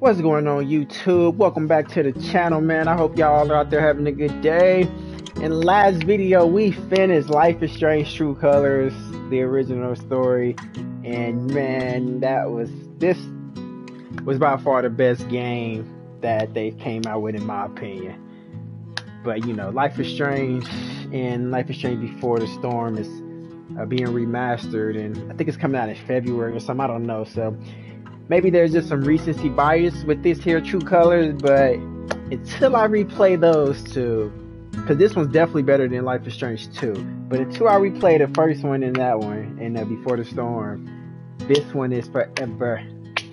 What's going on YouTube? Welcome back to the channel, man. I hope y'all are out there having a good day. In last video, we finished Life is Strange True Colors, the original story. And man, that was, this was by far the best game that they came out with in my opinion. But you know, Life is Strange and Life is Strange Before the Storm is uh, being remastered and I think it's coming out in February or something, I don't know. So maybe there's just some recency bias with this here True Colors, but until I replay those two, because this one's definitely better than Life is Strange 2, but until I replay the first one and that one, and uh, Before the Storm, this one is forever,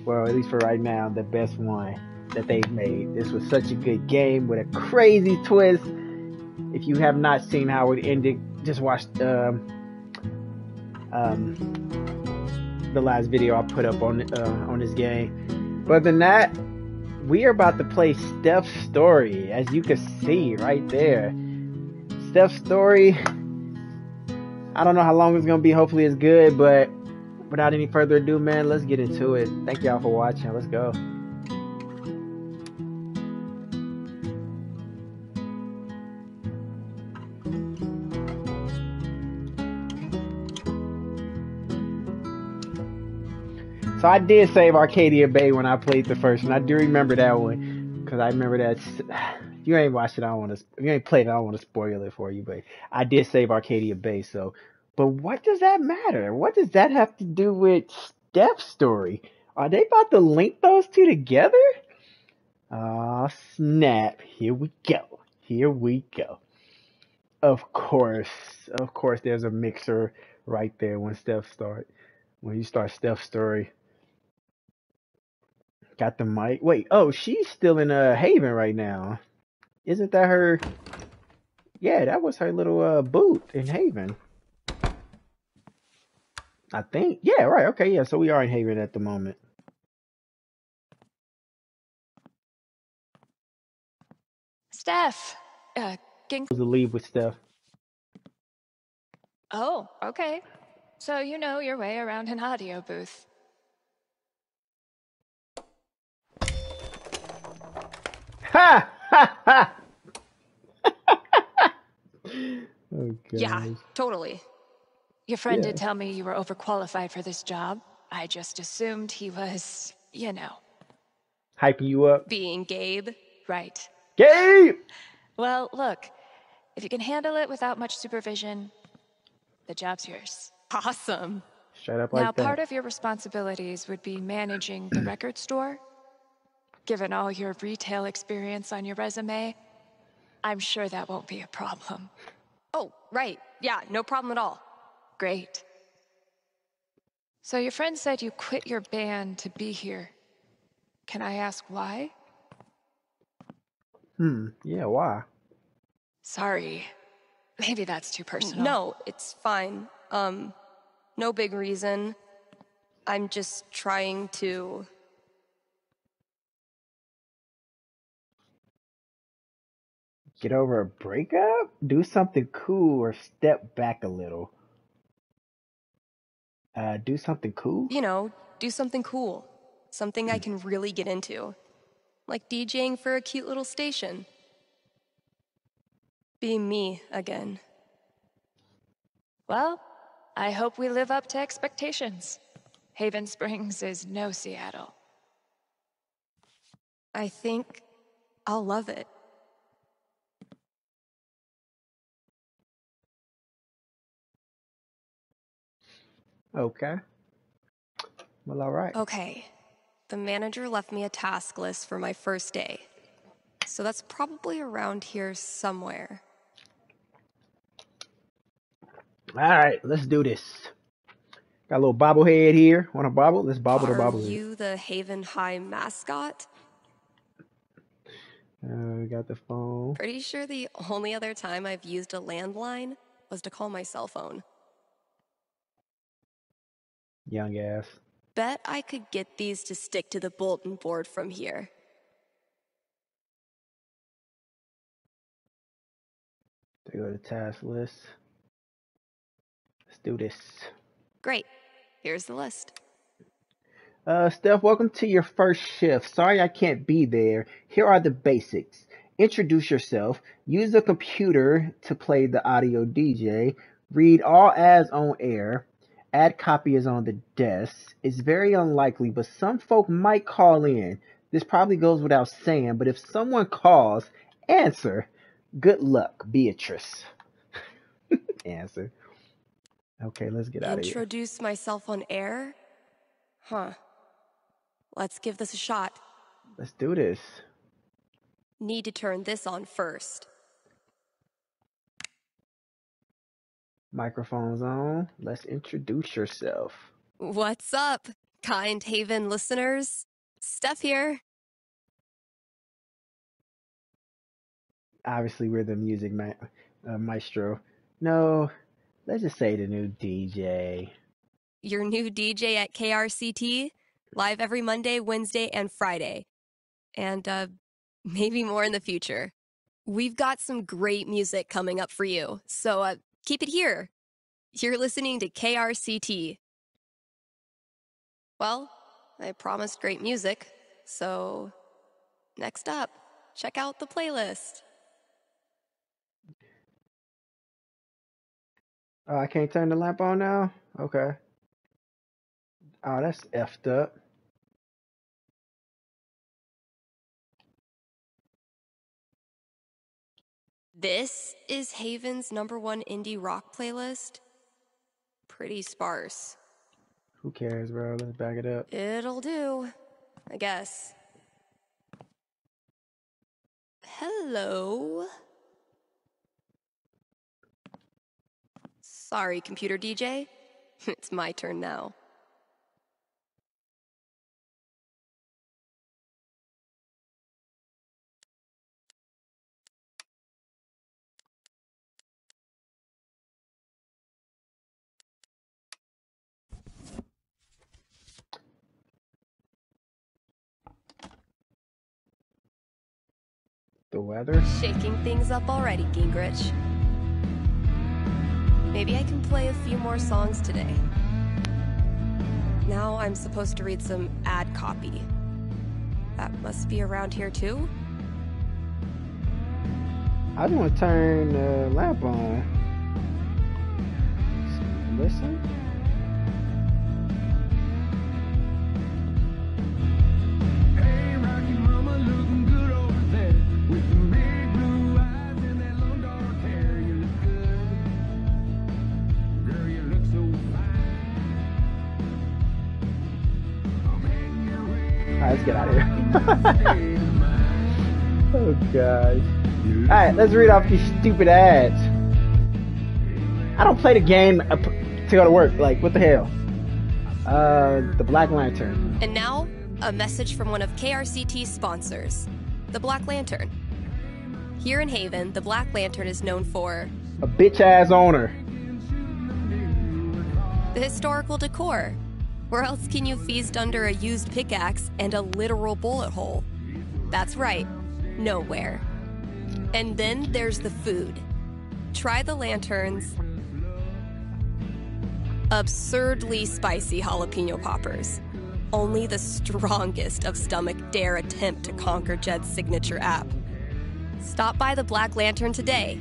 well, at least for right now, the best one that they've made. This was such a good game with a crazy twist. If you have not seen how it ended, just watch um, um, the last video I put up on uh, on this game. But than that, we are about to play Steph's story, as you can see right there. Steph's story. I don't know how long it's gonna be. Hopefully, it's good. But without any further ado, man, let's get into it. Thank y'all for watching. Let's go. So I did save Arcadia Bay when I played the first one. I do remember that one because I remember that. You ain't watched it, I don't want to. If you ain't played it, I don't want to spoil it for you. But I did save Arcadia Bay. So, but what does that matter? What does that have to do with Steph's story? Are they about to link those two together? Oh snap! Here we go. Here we go. Of course, of course. There's a mixer right there when Steph start. When you start Steph's story. Got the mic. Wait, oh, she's still in uh Haven right now. Isn't that her? Yeah, that was her little uh boot in Haven. I think. Yeah, right. Okay, yeah. So we are in Haven at the moment. Steph, uh, can... Was to leave with Steph. Oh, okay. So you know your way around an audio booth. oh, Yeah, totally. Your friend Yeah. did tell me you were overqualified for this job. I just assumed he was, you know, Hyping you up. being Gabe. Right. Gabe! Well, look, if you can handle it without much supervision, the job's yours. Awesome. Straight up like now, that. part of your responsibilities would be managing the record store. Given all your retail experience on your resume, I'm sure that won't be a problem. Oh, right. Yeah, no problem at all. Great. So, your friend said you quit your band to be here. Can I ask why? Hmm. Yeah, why? Sorry. Maybe that's too personal. No, it's fine. Um, no big reason. I'm just trying to. Get over a breakup? Do something cool or step back a little. Uh, do something cool? you know, do something cool. Something I can really get into. Like DJing for a cute little station. Be me again. Well, I hope we live up to expectations. Haven Springs is no Seattle. I think I'll love it. Okay. Well, alright. Okay. The manager left me a task list for my first day. So that's probably around here somewhere. Alright, let's do this. Got a little bobblehead here. Want a bobble? Let's bobble the Are you the Haven High mascot? Uh, we got the phone. Pretty sure the only other time I've used a landline was to call my cell phone. Young ass. Bet I could get these to stick to the bulletin board from here. They go to task list. Let's do this. Great. Here's the list. Uh, Steph, welcome to your first shift. Sorry I can't be there. Here are the basics. Introduce yourself. Use the computer to play the audio DJ. Read all ads on air. Ad copy is on the desk. It's very unlikely, but some folk might call in. This probably goes without saying, but if someone calls, answer. Good luck, Beatrice. answer. Okay, let's get out of here. Introduce myself on air? Huh. Let's give this a shot. Let's do this. Need to turn this on first. Microphone's on. Let's introduce yourself. What's up, Kind Haven listeners? Steph here. Obviously, we're the music ma- uh, maestro. No, let's just say the new DJ. Your new DJ at KRCT, live every Monday, Wednesday, and Friday. And uh, maybe more in the future. We've got some great music coming up for you, so uh, keep it here. You're listening to KRCT. Well, I promised great music, so next up, check out the playlist. Oh, I can't turn the lamp on now? Okay. Oh, that's effed up. This is Haven's number one indie rock playlist. Pretty sparse. Who cares, bro? Let's back it up. It'll do, I guess. Hello? Sorry, computer DJ. It's my turn now. The weather? Shaking things up already, Gingrich. Maybe I can play a few more songs today. Now I'm supposed to read some ad copy. That must be around here too? I just want to turn the lamp on. Listen. Let's get out of here. Oh, gosh. Alright, let's read off these stupid ads. I don't play the game uh, to go to work. Like, what the hell? Uh, the Black Lantern. And now, a message from one of KRCT's sponsors, the Black Lantern. Here in Haven, the Black Lantern is known for A bitch ass owner. the historical decor. Where else can you feast under a used pickaxe and a literal bullet hole? That's right, nowhere. And then there's the food. Try the lanterns. Absurdly spicy jalapeno poppers. Only the strongest of stomach dare attempt to conquer Jed's signature app. Stop by the Black Lantern today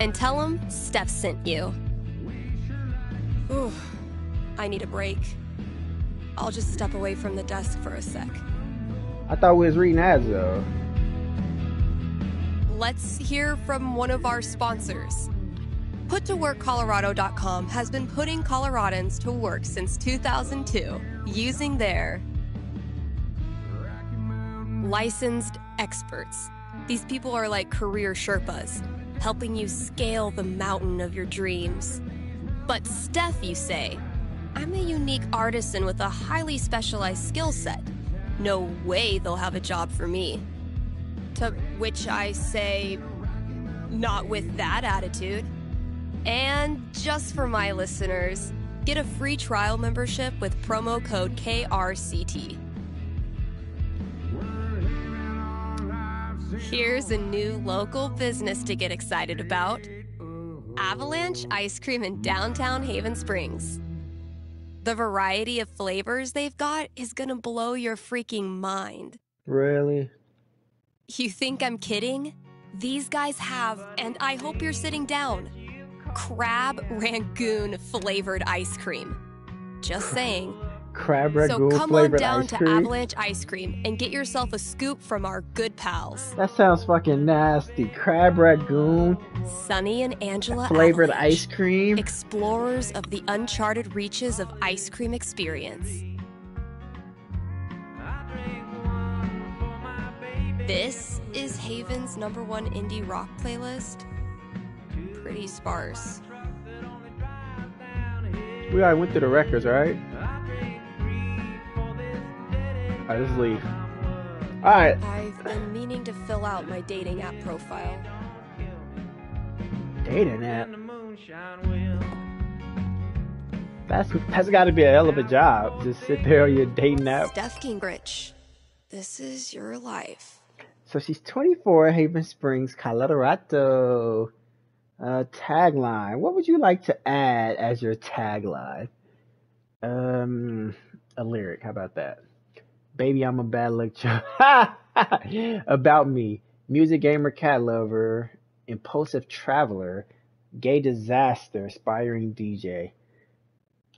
and tell him Steph sent you. Ooh, I need a break. I'll just step away from the desk for a sec. I thought we was reading ads though. Let's hear from one of our sponsors. PutToWorkColorado.com has been putting Coloradans to work since 2002 using their licensed experts. These people are like career Sherpas, helping you scale the mountain of your dreams. But Steph, you say, I'm a unique artisan with a highly specialized skill set. No way they'll have a job for me. To which I say, not with that attitude. And just for my listeners, get a free trial membership with promo code KRCT. Here's a new local business to get excited about Avalanche Ice Cream in downtown Haven Springs. The variety of flavors they've got is gonna blow your freaking mind. Really? You think I'm kidding? These guys have, and I hope you're sitting down, crab rangoon flavored ice cream. Just saying. Crab So come on down to? Avalanche Ice Cream and get yourself a scoop from our good pals, That sounds fucking nasty. Crab ragoon Sunny and Angela flavored Avalanche, ice cream. explorers of the uncharted reaches of ice cream experience. This is Haven's number one indie rock playlist. Pretty sparse. We already went through the records, right? Alright, let's leave. Alright, I've been meaning to fill out my dating app profile. dating app. That's that's got to be a hell of a job. Just sit there on your dating app. Steph Gingrich, this is your life. So she's 24, Haven Springs, Colorado. Uh, tagline. What would you like to add as your tagline? Um, a lyric. How about that? Baby, I'm a bad luck charm. About me. Music gamer, cat lover, impulsive traveler, gay disaster, aspiring DJ.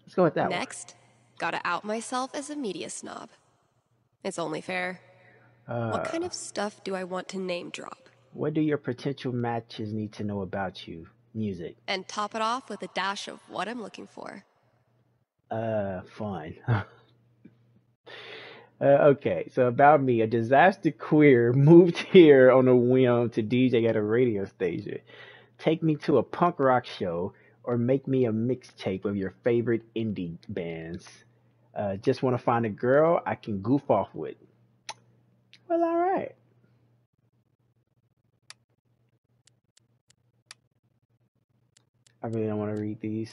Let's go with that Next, gotta out myself as a media snob. It's only fair. Uh, what kind of stuff do I want to name drop? what do your potential matches need to know about you? Music. And top it off with a dash of what I'm looking for. Uh, fun. uh, okay, so about me, a disaster queer moved here on a whim to DJ at a radio station. Take me to a punk rock show or make me a mixtape of your favorite indie bands. Uh, just want to find a girl I can goof off with. Well, all right. I really don't want to read these.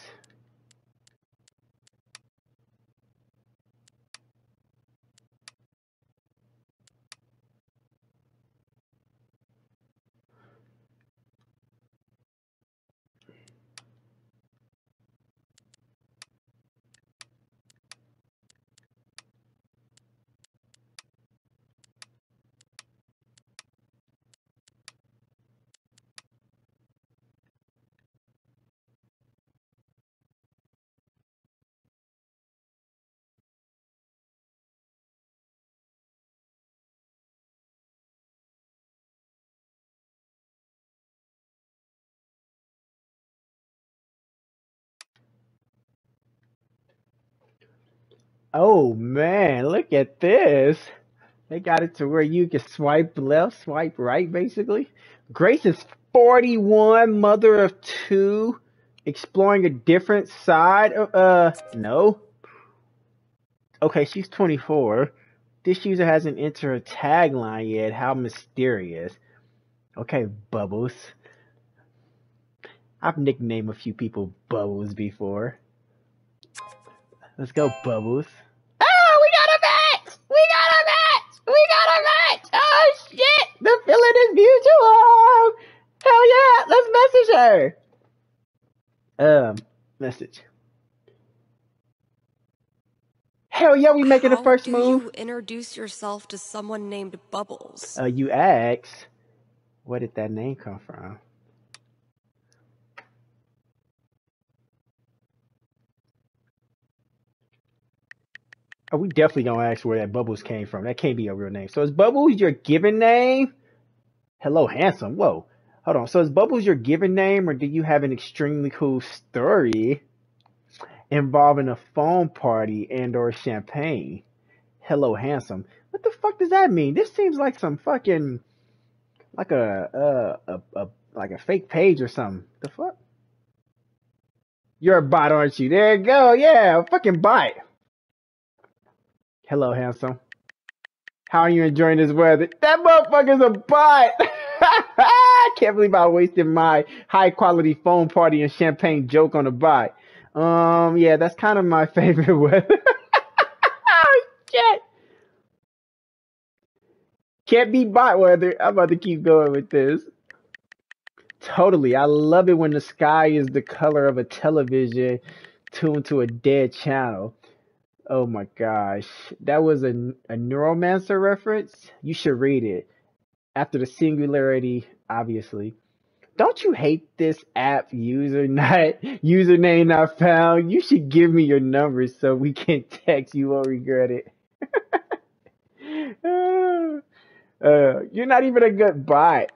Oh man, look at this. They got it to where you can swipe left, swipe right, basically. Grace is 41, mother of two, exploring a different side of, uh, no. Okay, she's 24. This user hasn't entered a tagline yet. How mysterious. Okay, Bubbles. I've nicknamed a few people Bubbles before. Let's go, Bubbles. Oh, we got a match! We got a match! We got a match! Oh shit! The feeling is mutual! Hell yeah! Let's message her! Um, message. Hell yeah, we making the How first do move. you introduce yourself to someone named Bubbles? Uh, you ask, where did that name come from? Oh, we definitely don't ask where that Bubbles came from. That can't be a real name. So is Bubbles your given name? Hello, handsome. Whoa. Hold on. So is Bubbles your given name, or do you have an extremely cool story involving a phone party and or champagne? Hello, handsome. What the fuck does that mean? This seems like some fucking like a a, a like a fake page or something. The fuck? You're a bot, aren't you? There you go. Yeah, fucking bot. Hello, handsome. How are you enjoying this weather? That motherfucker's a bot. I can't believe I wasted my high quality phone party and champagne joke on a bot. Um, yeah, that's kind of my favorite weather. oh shit. Can't be bot weather. I'm about to keep going with this. Totally. I love it when the sky is the color of a television tuned to a dead channel. Oh my gosh. That was a, a Neuromancer reference. You should read it. After the singularity, obviously. Don't you hate this app user not username not found? You should give me your number so we can text. You won't regret it. uh, you're not even a good bot.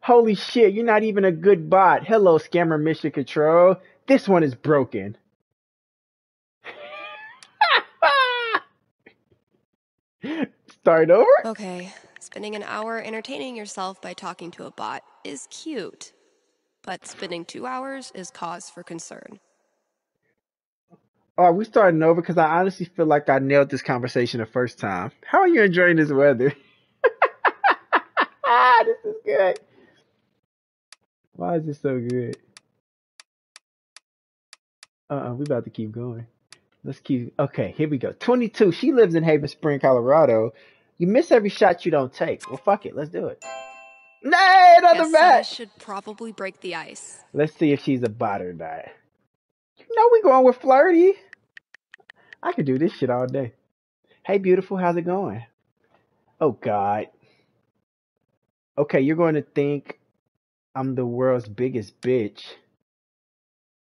Holy shit, you're not even a good bot. Hello, scammer mission control. This one is broken. Start over? Okay, spending an hour entertaining yourself by talking to a bot is cute. But spending two hours is cause for concern. Oh, are we starting over? Because I honestly feel like I nailed this conversation the first time. How are you enjoying this weather? this is good. Why is this so good? Uh-uh, we about to keep going. Let's keep. Okay, here we go. 22. She lives in Haven Spring, Colorado. You miss every shot you don't take. Well, fuck it. Let's do it. Nay, another Guess I match. should probably break the ice. Let's see if she's a bot or not. You know we going with flirty. I could do this shit all day. Hey, beautiful, how's it going? Oh God. Okay, you're going to think I'm the world's biggest bitch.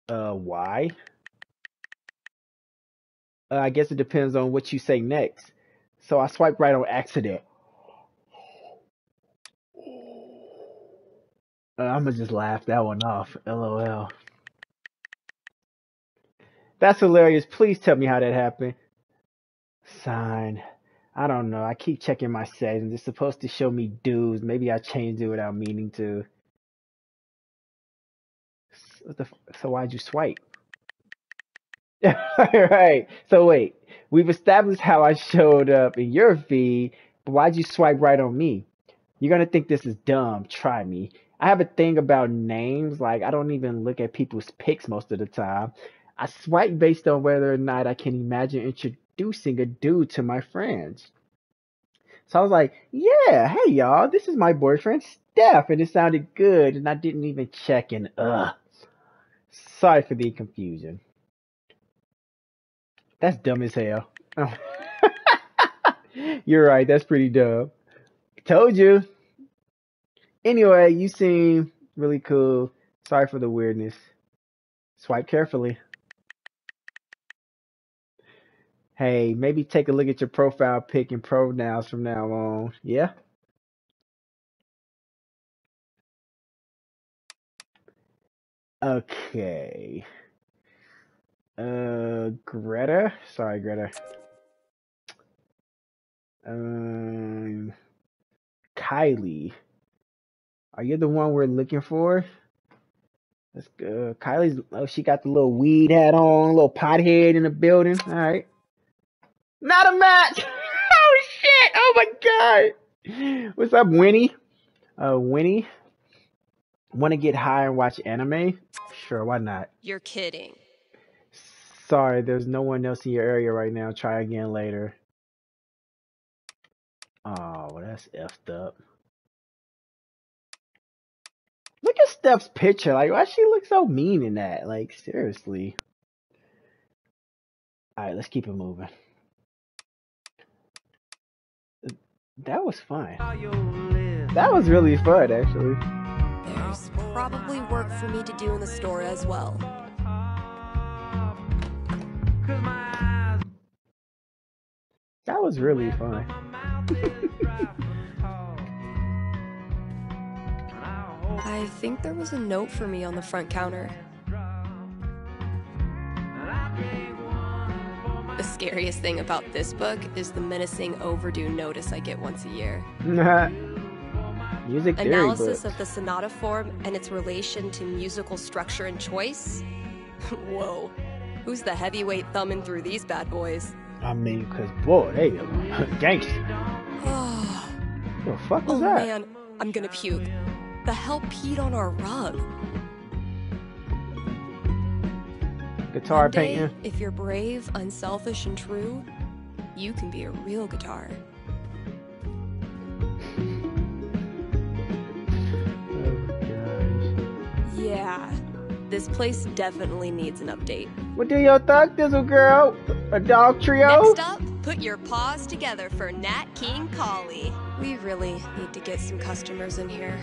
Uh, why? Uh, I guess it depends on what you say next. So I swipe right on accident. Uh, I'm gonna just laugh that one off. LOL. That's hilarious. Please tell me how that happened. Sign. I don't know. I keep checking my settings. It's supposed to show me dues. Maybe I changed it without meaning to. So why'd you swipe? right. So wait, we've established how I showed up in your feed, but why'd you swipe right on me? You're gonna think this is dumb. Try me. I have a thing about names. Like I don't even look at people's pics most of the time. I swipe based on whether or not I can imagine introducing a dude to my friends. So I was like, yeah, hey y'all, this is my boyfriend Steph, and it sounded good, and I didn't even check and ugh. Sorry for the confusion. That's dumb as hell. You're right, that's pretty dumb. Told you. Anyway, you seem really cool. Sorry for the weirdness. Swipe carefully. Hey, maybe take a look at your profile pic and pronouns from now on. Yeah? Okay. Uh, Greta? Sorry, Greta. Um, Kylie. Are you the one we're looking for? That's good. Kylie's, oh, she got the little weed hat on, little pothead in the building. All right. Not a match! oh, shit! Oh, my God! What's up, Winnie? Uh, Winnie? Want to get high and watch anime? Sure, why not? You're kidding. Sorry, there's no one else in your area right now. Try again later. Oh, well, that's effed up. Look at Steph's picture. Like, why she look so mean in that? Like, seriously. All right, let's keep it moving. That was fun. That was really fun, actually. There's probably work for me to do in the store as well. That was really fun. I think there was a note for me on the front counter. The scariest thing about this book is the menacing overdue notice I get once a year. Music theory Analysis books. of the sonata form and its relation to musical structure and choice? Whoa. Who's the heavyweight thumbing through these bad boys? I mean, cause boy, they gangster. Oh, The fuck was oh that? man, I'm gonna puke. The hell peed on our rug. Guitar One day, painting. if you're brave, unselfish, and true, you can be a real guitar. Oh. Yeah. This place definitely needs an update. What do your thug dizzle, girl? A dog trio? Next up, put your paws together for Nat King Collie. We really need to get some customers in here.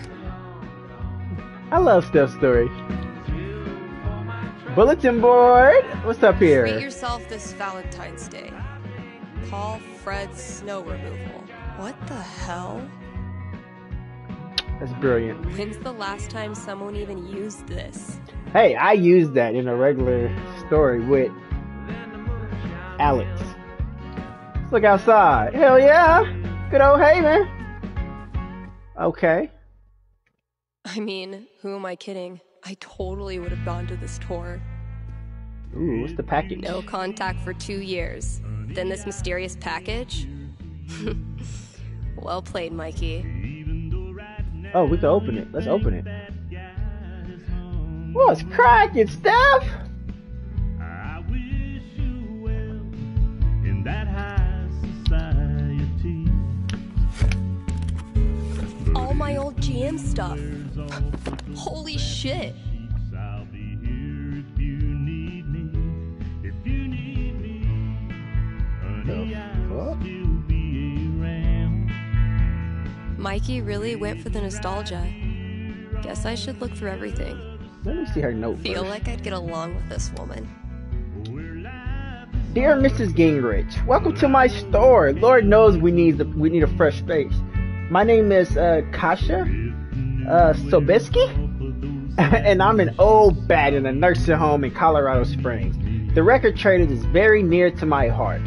I love Steph's story. Bulletin board. What's up here? Treat yourself this Valentine's Day. Call Fred Snow Removal. What the hell? That's brilliant. When's the last time someone even used this? Hey, I used that in a regular story with Alex. Let's look outside. Hell yeah. Good old Haven. Okay. I mean, who am I kidding? I totally would have gone to this tour. Ooh, what's the package? No contact for two years. Then this mysterious package? well played, Mikey. Oh, we can open it. Let's open it. What's cracking, Steph? I wish you well in that high society. All my old GM stuff. Holy shit. Mikey really went for the nostalgia. Guess I should look through everything. Let me see her note Feel first. like I'd get along with this woman. Dear Mrs. Gingrich, welcome to my store. Lord knows we need the, we need a fresh face. My name is uh, Kasha uh, Sobeski, and I'm an old bat in a nursing home in Colorado Springs. The record traders is very near to my heart.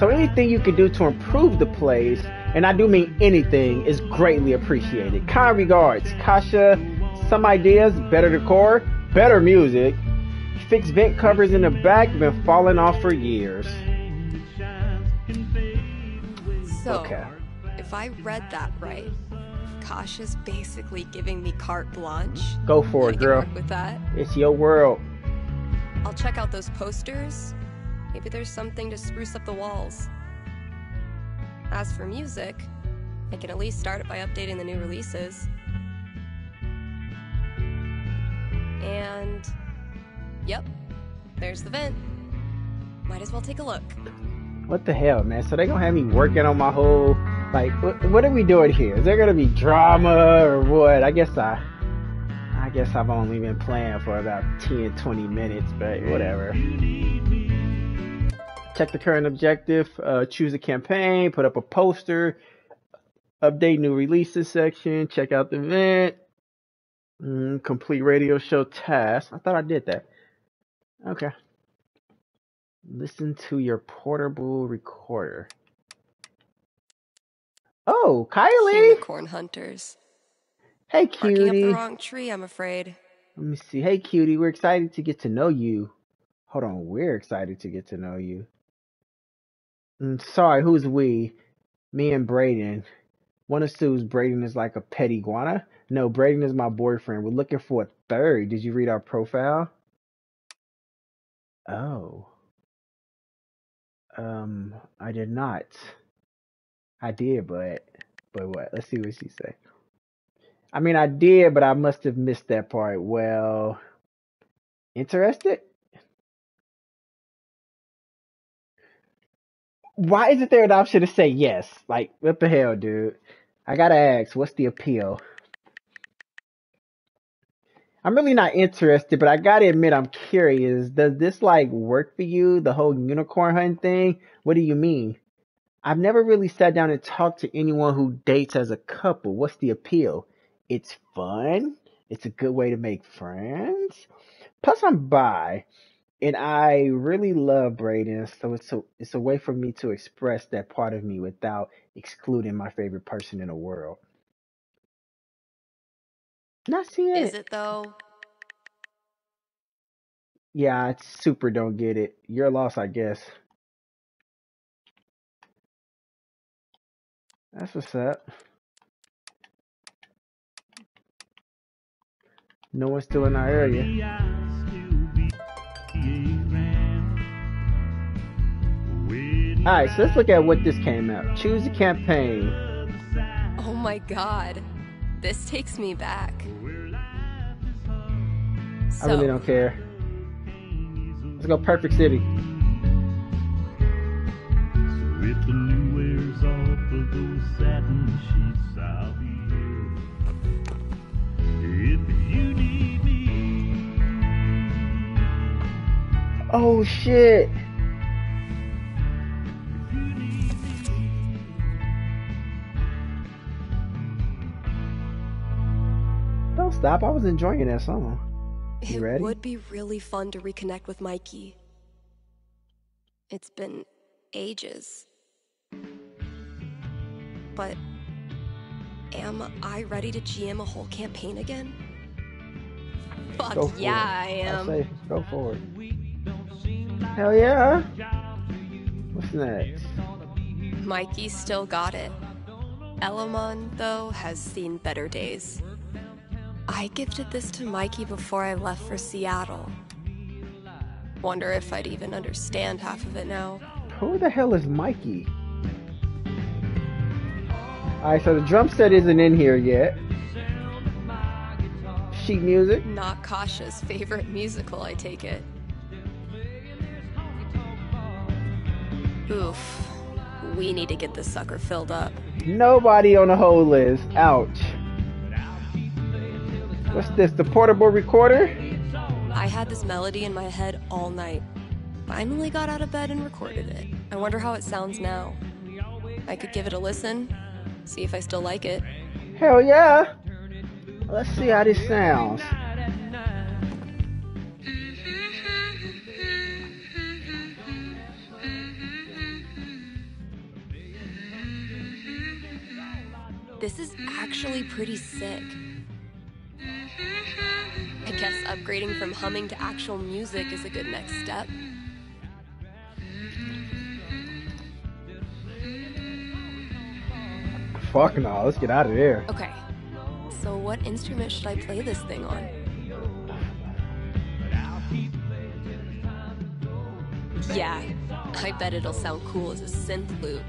So anything you can do to improve the place, and I do mean anything, is greatly appreciated. Kind regards, Kasha. Some ideas, better decor, better music. Fixed vent covers in the back been falling off for years. So, Okay. if I read that right, Kasha's basically giving me carte blanche. Go for it, girl. with that. It's your world. I'll check out those posters. Maybe there's something to spruce up the walls. As for music, I can at least start it by updating the new releases. And. Yep, there's the vent. Might as well take a look. What the hell, man? So they gonna have me working on my whole like what, what are we doing here? Is there gonna be drama or what? I guess I I guess I've only been playing for about 10, 20 minutes, but whatever. Check the current objective, uh, choose a campaign, put up a poster, update new releases section, check out the event, mm, complete radio show task. I thought I did that. Okay. Listen to your portable recorder. Oh, Kylie! Unicorn hunters. Hey, cutie. Barking up the wrong tree, I'm afraid. Let me see. Hey, cutie. We're excited to get to know you. Hold on. We're excited to get to know you. Mm, sorry, who's we? Me and Braden. One assumes Braden is like a pet iguana. No, Braden is my boyfriend. We're looking for a third. Did you read our profile? Oh. Um, I did not. I did, but but what? Let's see what she say. I mean, I did, but I must have missed that part. Well, interested? Why isn't there an option to say yes? Like, what the hell, dude? I gotta ask, what's the appeal? I'm really not interested, but I gotta admit, I'm curious. Does this like work for you? The whole unicorn hunt thing? What do you mean? I've never really sat down and talked to anyone who dates as a couple. What's the appeal? It's fun. It's a good way to make friends. Plus, I'm bi, and I really love Braden, so it's a it's a way for me to express that part of me without excluding my favorite person in the world. Not seeing Is it. it though? Yeah, I super don't get it. Your loss, I guess. That's what's up. No one's still in our area. Alright, so let's look at what this came out. Choose a campaign. Oh my god. This takes me back. I really don't care. Let's go Perfect City. Oh if stop. I was enjoying that song. You it ready? would be really fun to reconnect with Mikey. It's been ages. But am I ready to GM a whole campaign again? Fuck Go yeah, it. I am. say go for it. Hell yeah. What's next? Mikey still got it. Elamon, though, has seen better days. I gifted this to Mikey before I left for Seattle. Wonder if I'd even understand half of it now. Who the hell is Mikey? Alright, so the drum set isn't in here yet. Sheet music. Not Kasha's favorite musical, I take it. Oof. We need to get this sucker filled up. Nobody on the whole list. Ouch. What's this? The portable recorder? I had this melody in my head all night. Finally got out of bed and recorded it. I wonder how it sounds now. I could give it a listen, see if I still like it. Hell yeah. Let's see how this sounds. This is actually pretty sick. I guess upgrading from humming to actual music is a good next step. Fuck no, let's get out of here. Okay, so what instrument should I play this thing on? Yeah, I bet it'll sound cool as a synth loop.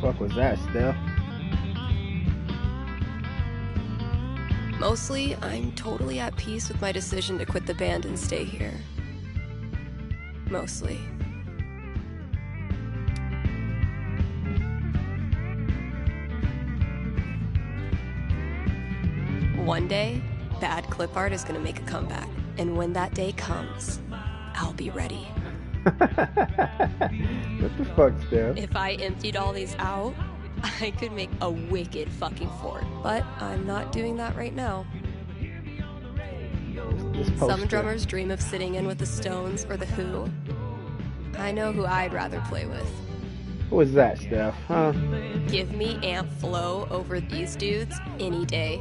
Fuck was that, Steph? Mostly, I'm totally at peace with my decision to quit the band and stay here. Mostly. One day, bad clip art is gonna make a comeback. And when that day comes, I'll be ready. what the fuck, Steph? If I emptied all these out, I could make a wicked fucking fort. But I'm not doing that right now. Some drummers dream of sitting in with the Stones or the Who. I know who I'd rather play with. Was that, Steph? Huh? Give me Amp Flow over these dudes any day.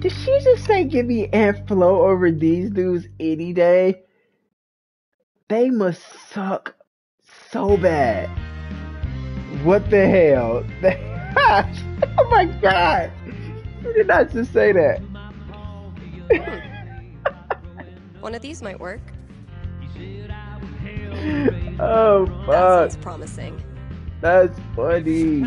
Did she just say give me Amp Flow over these dudes any day? They must suck so bad. What the hell? oh my god! You did not just say that. One of these might work. oh That fuck, sounds promising. that's funny.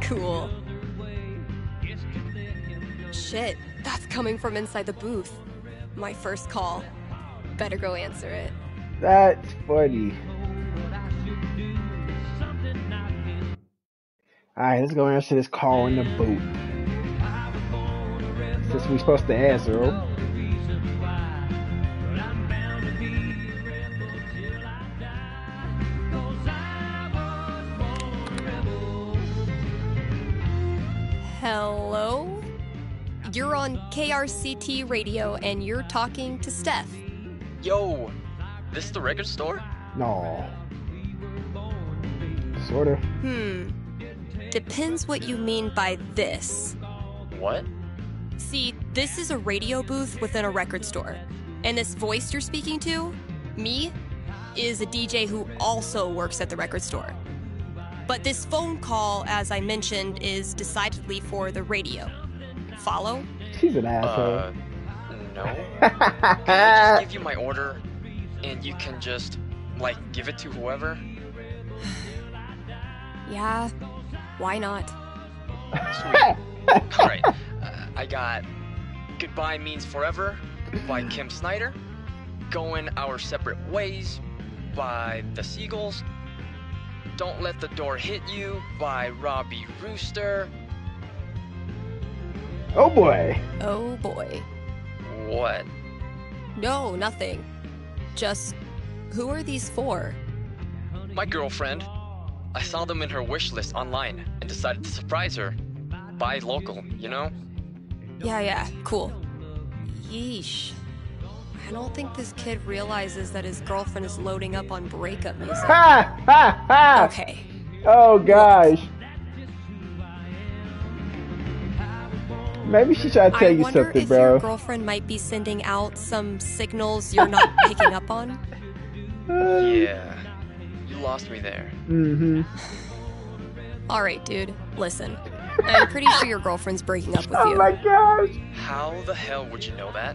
Cool. Shit, that's coming from inside the booth. My first call. Better go answer it. That's funny. Alright, let's go answer this call in the booth. Since we're supposed to answer, oh. Hello? You're on KRCT radio and you're talking to Steph. Yo, this the record store? No. Sorta. Hmm. Depends what you mean by this. What? See, this is a radio booth within a record store. And this voice you're speaking to, me, is a DJ who also works at the record store. But this phone call, as I mentioned, is decidedly for the radio. Follow? She's an asshole. Uh, no. Can I just give you my order, and you can just Like, give it to whoever? Yeah, why not? Sweet. Alright, uh, I got Goodbye Means Forever by Kim Snyder, Going Our Separate Ways by The Seagulls, Don't Let the Door Hit You by Robbie Rooster. Oh boy. Oh boy. What? No, nothing. Just, who are these for? My girlfriend. I saw them in her wish list online and decided to surprise her. Buy local, you know? Yeah, yeah, cool. Yeesh. I don't think this kid realizes that his girlfriend is loading up on breakup music. Ha ha ha! Okay. Oh gosh. Maybe she tried to tell I you wonder something, if bro. your girlfriend might be sending out some signals you're not picking up on. Yeah. You lost me there. Mm-hmm. All right, dude. Listen. I'm pretty sure your girlfriend's breaking up with you. Oh my gosh. How the hell would you know that?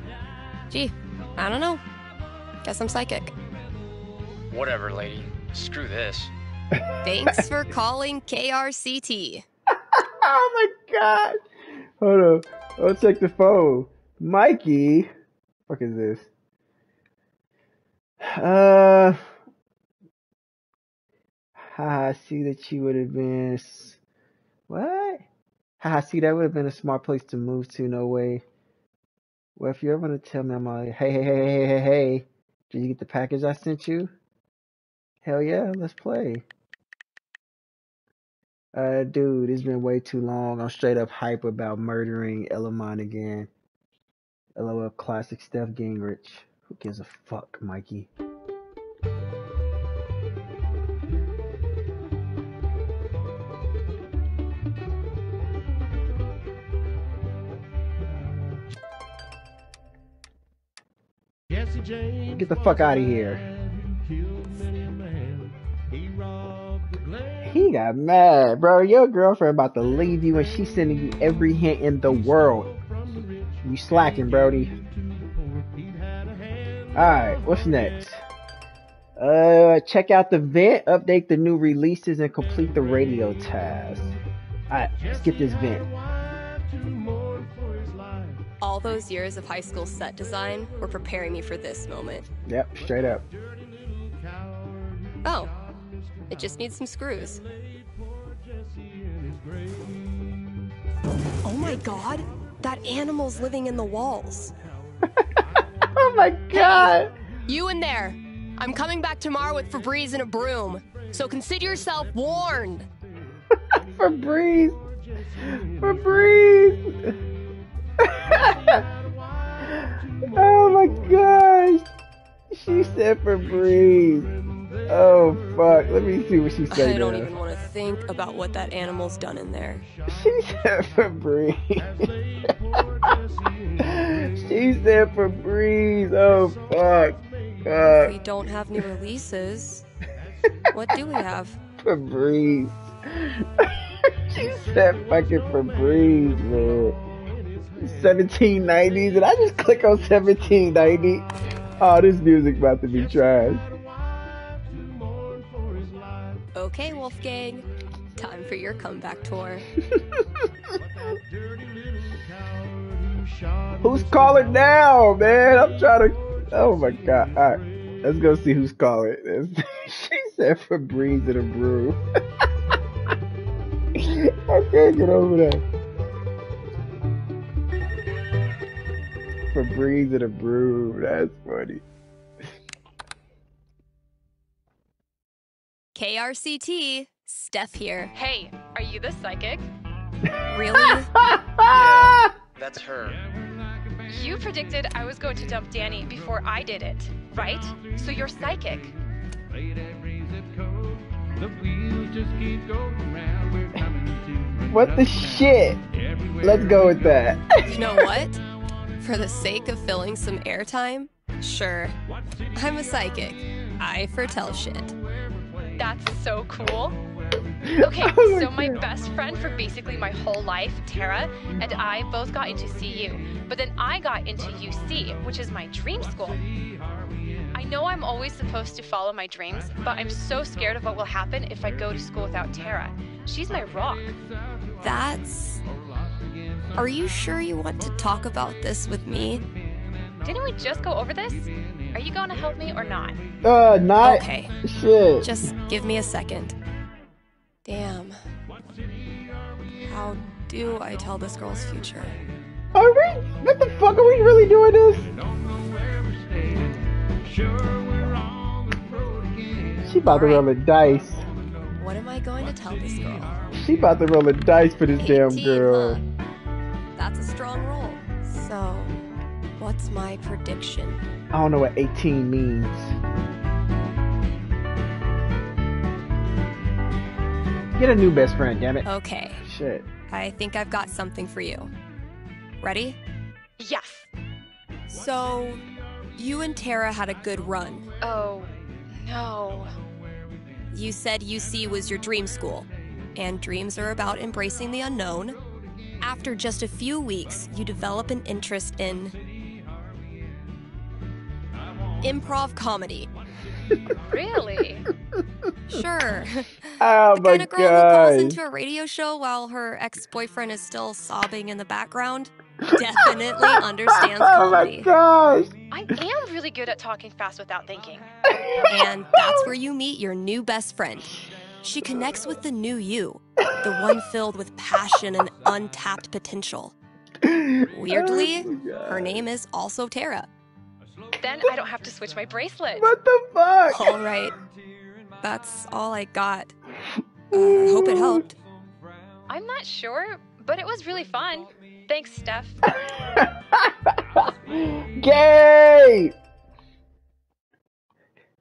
Gee, I don't know. Guess I'm psychic. Whatever, lady. Screw this. Thanks for calling KRCT. Oh my god. Hold on. I'll check the phone. Mikey. Fuck is this? Uh. Ha, I see that you would have been. What? Ha, I see that would have been a smart place to move to. No way. Well, if you're ever gonna tell me, I'm like, hey, hey, hey, hey, hey, hey, did you get the package I sent you? Hell yeah, let's play. Uh, dude, it's been way too long. I'm straight up hype about murdering Elamon again. LOL classic Steph Gingrich. Who gives a fuck, Mikey? Get the fuck out of here. He got mad, bro. Your girlfriend about to leave you and she's sending you every hint in the world. from the rich You slacking, Brody. to the poor. He'd had a hand Alright, what's next? Uh, check out the vent, update the new releases, and complete the radio task. Alright, let's get this vent. wife to mourn for his life. All those years of high school set design were preparing me for this moment. Yep, straight up. Dirty little coward who Oh, it just needs some screws. laid poor Jesse in his grave. Oh my god, that animal's living in the walls. Oh my god! You in there! I'm coming back tomorrow with Febreze and a broom, so consider yourself warned. Febreze! Febreze! oh my gosh! She said Febreze. Oh fuck, let me see what she said. I don't now. even want to think about what that animal's done in there. She said Febreze. she said Febreze. Oh fuck. We don't have new releases. What do we have? Febreze. she said fucking Febreze, man. 1790s, and I just click on 1790. Oh, this music about to be trash. Okay, Wolfgang. Time for your comeback tour. Dirty little coward who shot Who's calling now, man? I'm trying to. Oh my god. All right, let's go see who's calling. she said for Febreze and a brew. I can't get over that. Febreze and a brew. That's funny. KRCT, Steph here. Hey, are you the psychic? Really? That's her. You predicted I was going to dump Danny before I did it, right? So you're psychic. Played every zip code. The wheels just keep going round. We're coming to what the shit? Let's go with that. You know what? For the sake of filling some airtime, sure. I'm a psychic. I foretell shit. That's so cool. Okay, Oh my so my God. best friend for basically my whole life, Tara, and I both got into CU. But then I got into UC, which is my dream school. I I know I'm always supposed to follow my dreams, but I'm so scared of what will happen if I go to school without Tara. She's my rock. That's. Are you sure you want to talk about this with me? Didn't we just go over this? Are you going to help me or not? Uh, not Okay, shit. just give me a second. Damn. How do I tell this girl's future? Are we? What the fuck are we really doing this? She about to roll a dice. What am I going to tell this girl? She about to roll a dice for this damn girl. huh? What's my prediction? I don't know what 18 means. Get a new best friend, damn it. Okay, Shit. I think I've got something for you. Ready? Yes. So, you and Tara had a good run. Oh, no. You said UC was your dream school, and dreams are about embracing the unknown. After just a few weeks, you develop an interest in improv comedy. Really? Sure. Oh the my kind of girl who calls into a radio show while her ex boyfriend is still sobbing in the background definitely understands comedy. Oh my comedy. gosh. I am really good at talking fast without thinking. And that's where you meet your new best friend. She connects with the new you, the one filled with passion and untapped potential. Weirdly, Oh her name is also Tara. Then I don't have to switch my bracelet. What the fuck? All right. That's all I got. Uh, I hope it helped. I'm not sure, but it was really fun. Thanks, Steph. Gay!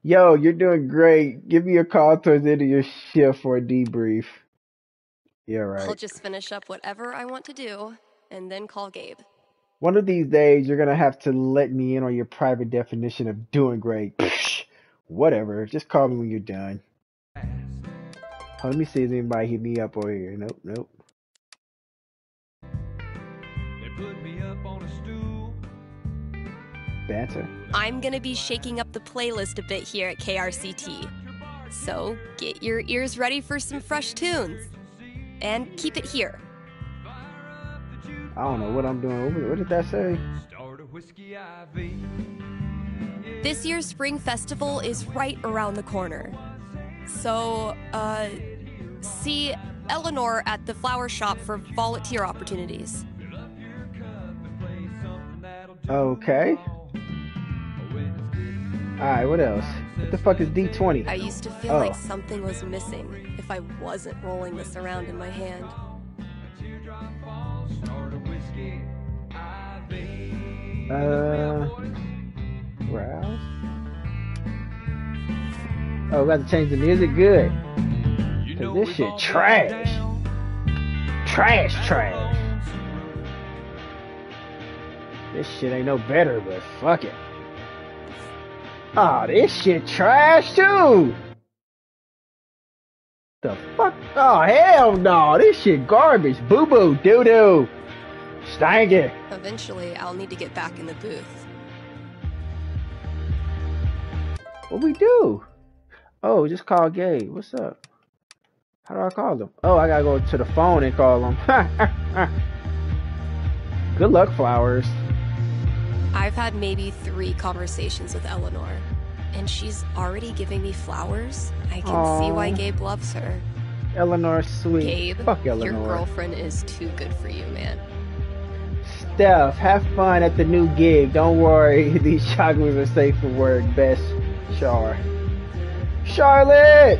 Yo, you're doing great. Give me a call towards the end of your shift for a debrief. Yeah, right. I'll just finish up whatever I want to do and then call Gabe. One of these days, you're gonna have to let me in on your private definition of doing great. Psh, Whatever. Just call me when you're done. Oh, let me see if anybody hit me up over here. Nope, nope. They put me up on a stool. Banter. I'm gonna be shaking up the playlist a bit here at KRCT. So get your ears ready for some fresh tunes. And keep it here. I don't know what I'm doing. What, what did that say? Start a whiskey IV. This year's Spring Festival is right around the corner. So, uh, see Eleanor at the flower shop for volunteer opportunities. Okay. Alright, what else? What the fuck is D20? I used to feel Oh. like something was missing if I wasn't rolling this around in my hand. Uh. Oh, we got to change the music. Good. Cause this shit trash. Trash, trash. This shit ain't no better, but fuck it. Oh, this shit trash too. The fuck? Oh hell no! This shit garbage. Boo boo doo doo. Stanky. Eventually, I'll need to get back in the booth. What we do? Oh, just call Gabe. What's up? How do I call them? Oh, I gotta go to the phone and call them. Good luck, flowers. I've had maybe three conversations with Eleanor, and she's already giving me flowers. I can see why Gabe loves her. Eleanor, sweet. Gabe, Fuck your girlfriend is too good for you, man. Steph, have fun at the new gig. Don't worry, these chocolates are safe for work. Best, Char. Charlotte!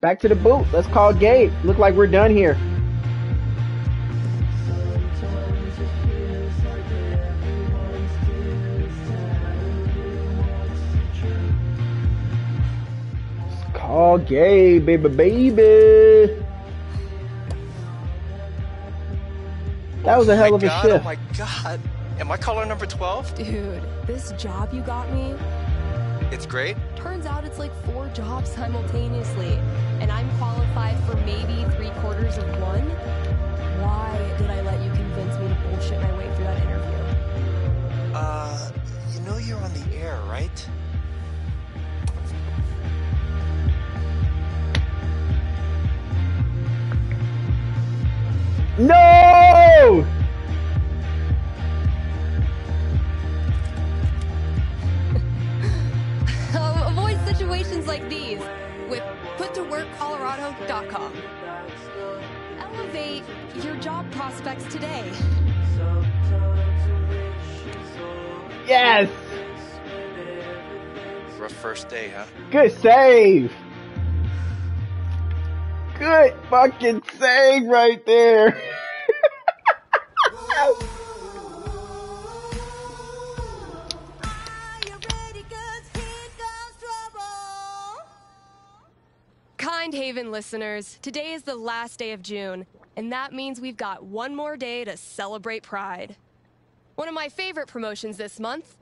Back to the booth. Let's call Gabe. Look like we're done here. Let's call Gabe, baby, baby. That was a hell oh of a god, shift. Oh my god. Am I caller number 12? Dude, this job you got me, It's great. turns out it's like four jobs simultaneously, and I'm qualified for maybe three quarters of one. Why did I let you convince me to bullshit my way through that interview? Uh, you know you're No! Uh, avoid situations like these with puttoworkcolorado.com. Elevate your job prospects today. Yes! Rough first day, huh? Good save! Good fucking save right there! Kind Haven listeners, today is the last day of June, and that means we've got one more day to celebrate Pride. One of my favorite promotions this month.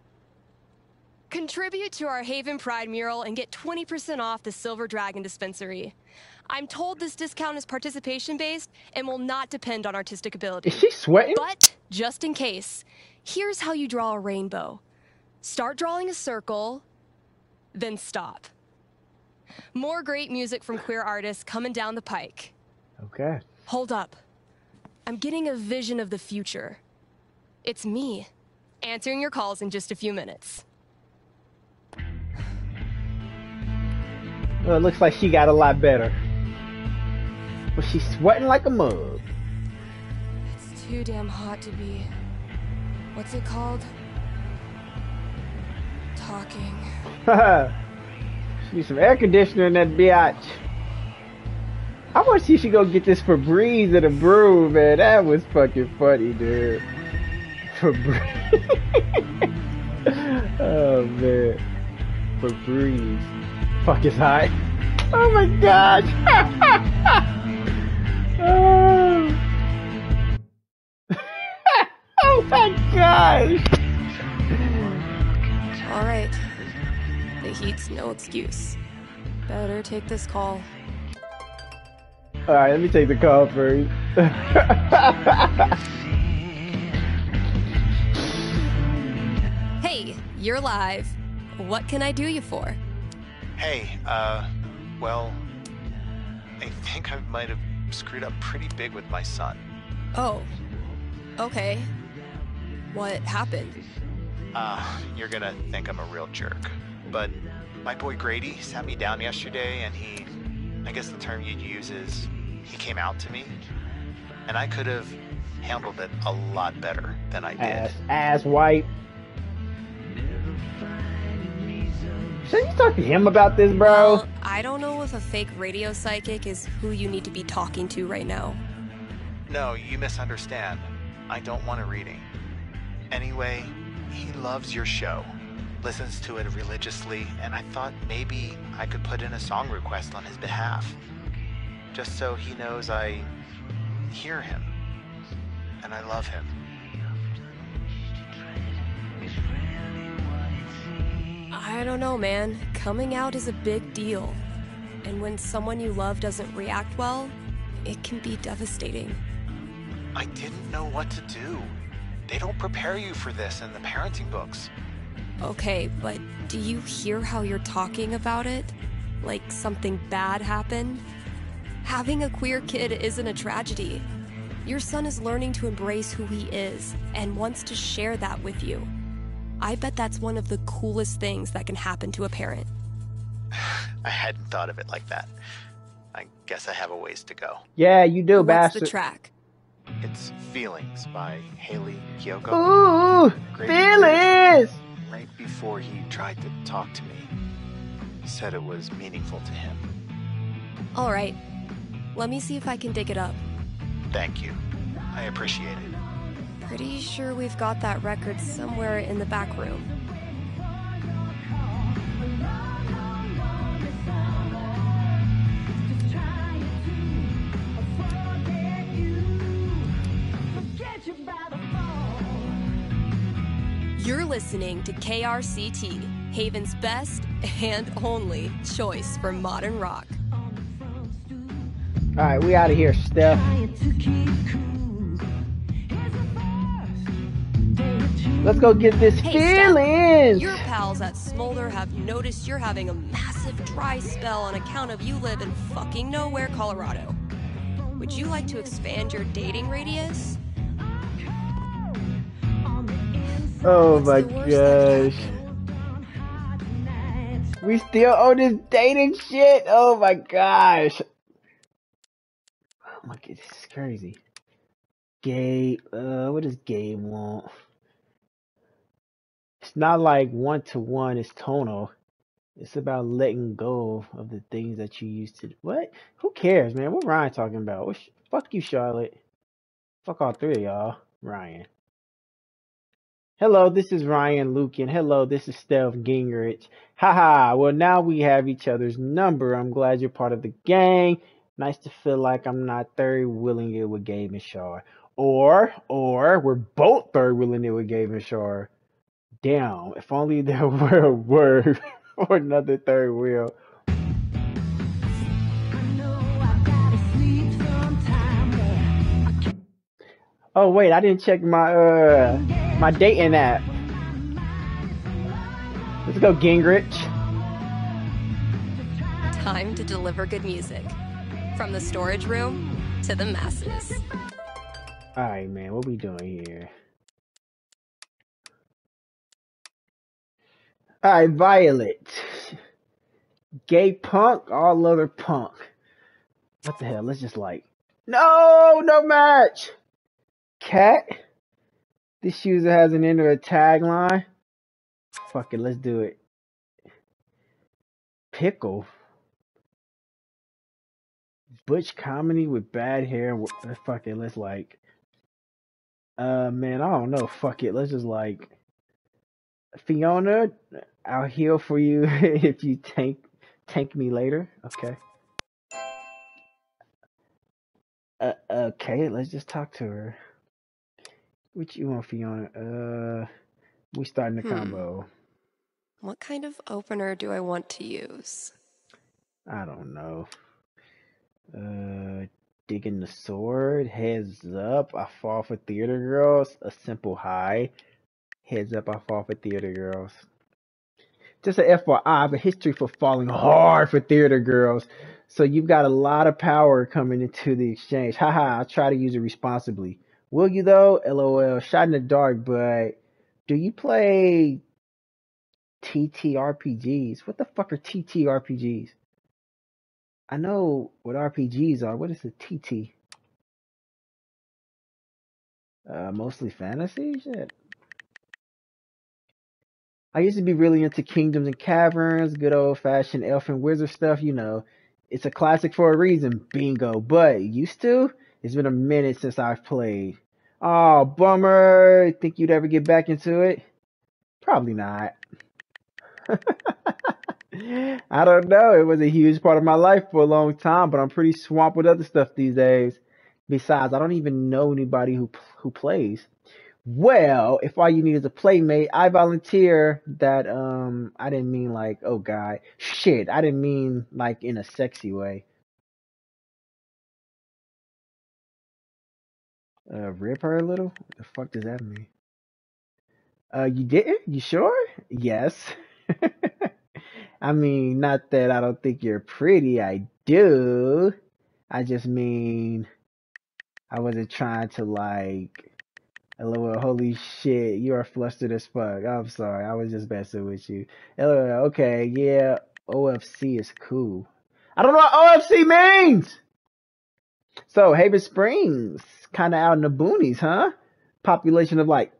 Contribute to our Haven Pride mural and get 20% off the Silver Dragon dispensary. I'm told this discount is participation based and will not depend on artistic ability. Is she sweating? But just in case, here's how you draw a rainbow start drawing a circle, then stop. More great music from queer artists coming down the pike. Okay. Hold up. I'm getting a vision of the future. It's me, answering your calls in just a few minutes. Well, it looks like she got a lot better. But she's sweating like a mug. It's too damn hot to be. What's it called? Talking. she needs some air conditioner in that biatch. I want to see if she go get this Febreze at a brew, man. That was fucking funny, dude. Febreze. oh, man. Febreze. Fuck is hot. Oh my god. oh. oh my gosh. All right. The heat's no excuse. Better take this call. Alright, let me take the call first. Hey, you're live. What can I do you for? Hey, uh, well, I think I might have screwed up pretty big with my son. Oh. Okay. What happened? Uh, you're gonna think I'm a real jerk. But my boy Grady sat me down yesterday and he, I guess the term you'd use is, he came out to me. And I could have handled it a lot better than I did. ass, ass white. Should you talk to him about this, bro? Well, I don't know if a fake radio psychic is who you need to be talking to right now. No, you misunderstand. I don't want a reading. Anyway, he loves your show, listens to it religiously, and I thought maybe I could put in a song request on his behalf. Just so he knows I hear him and I love him. I don't know, man. Coming out is a big deal. And when someone you love doesn't react well, it can be devastating. I didn't know what to do. They don't prepare you for this in the parenting books. Okay, but do you hear how you're talking about it? Like something bad happened? Having a queer kid isn't a tragedy. Your son is learning to embrace who he is and wants to share that with you. I bet that's one of the coolest things that can happen to a parent. I hadn't thought of it like that. I guess I have a ways to go. Yeah, you do, What's bastard. the track? It's Feelings by Hayley Kiyoko. Ooh, Great feelings. Right before he tried to talk to me, he said it was meaningful to him. All right. Let me see if I can dig it up. Thank you. I appreciate it. Pretty sure we've got that record somewhere in the back room. You're listening to KRCT, Haven's best and only choice for modern rock. Alright, we out of here, Steph. Let's go get this Hey, Steph. Your pals at Smolder have noticed you're having a massive dry spell on account of you live in fucking nowhere, Colorado. Would you like to expand your dating radius? Oh What's my the worst that gosh. We still on this dating shit? Oh my gosh. Oh my god, this is crazy. Gay, uh, what does gay want? It's not like one to one, it's tonal. It's about letting go of the things that you used to. What? Who cares, man? What Ryan talking about? What fuck you, Charlotte. Fuck all three of y'all. Ryan. Hello, this is Ryan Lucan. Hello, this is Steph Gingrich. Haha, well, now we have each other's number. I'm glad you're part of the gang. Nice to feel like I'm not third wheeling it with Gabe and Char. Or, or, we're both third wheeling it with Gabe and Char. Damn, if only there were a word or another third wheel. Oh wait, I didn't check my uh my dating app. Let's go, Gingrich. Time to deliver good music. From the storage room to the masses. Alright, man, what we doing here? Alright, Violet. Gay punk, all other punk. What the hell? Let's just like. No, no match! Cat. This user has an enter a tagline. Fuck it, let's do it. Pickle. Butch comedy with bad hair. Fuck it, let's like. Uh, man, I don't know. Fuck it, let's just like. Fiona, I'll heal for you if you tank tank me later. Okay. Uh, okay, let's just talk to her. What you want, Fiona? Uh, we starting the Hmm. combo. What kind of opener do I want to use? I don't know. Uh, digging the sword. Heads up, I fall for theater girls. A simple high, Heads up, I fall for theater girls. Just a FYI, I have a history for falling hard for theater girls. So you've got a lot of power coming into the exchange. Haha, I'll try to use it responsibly. Will you though? LOL. Shot in the dark, but do you play TTRPGs? What the fuck are TTRPGs? I know what RPGs are. What is a TT? Uh, mostly fantasy shit. I used to be really into Kingdoms and Caverns, good old fashioned elf and wizard stuff, you know. It's a classic for a reason, bingo. But used to? It's been a minute since I've played. Oh, bummer. Think you'd ever get back into it? Probably not. I don't know. It was a huge part of my life for a long time, but I'm pretty swamped with other stuff these days. Besides, I don't even know anybody who who plays. Well, if all you need is a playmate, I volunteer that um I didn't mean like oh god. Shit, I didn't mean like in a sexy way. Uh rip her a little? What the fuck does that mean? Uh you didn't? You sure? Yes. I mean, not that I don't think you're pretty, I do. I just mean I wasn't trying to like LOL, holy shit, you are flustered as fuck. I'm sorry, I was just messing with you. LOL, okay, yeah, OFC is cool. I don't know what OFC means! So, Haven Springs, kinda out in the boonies, huh? Population of like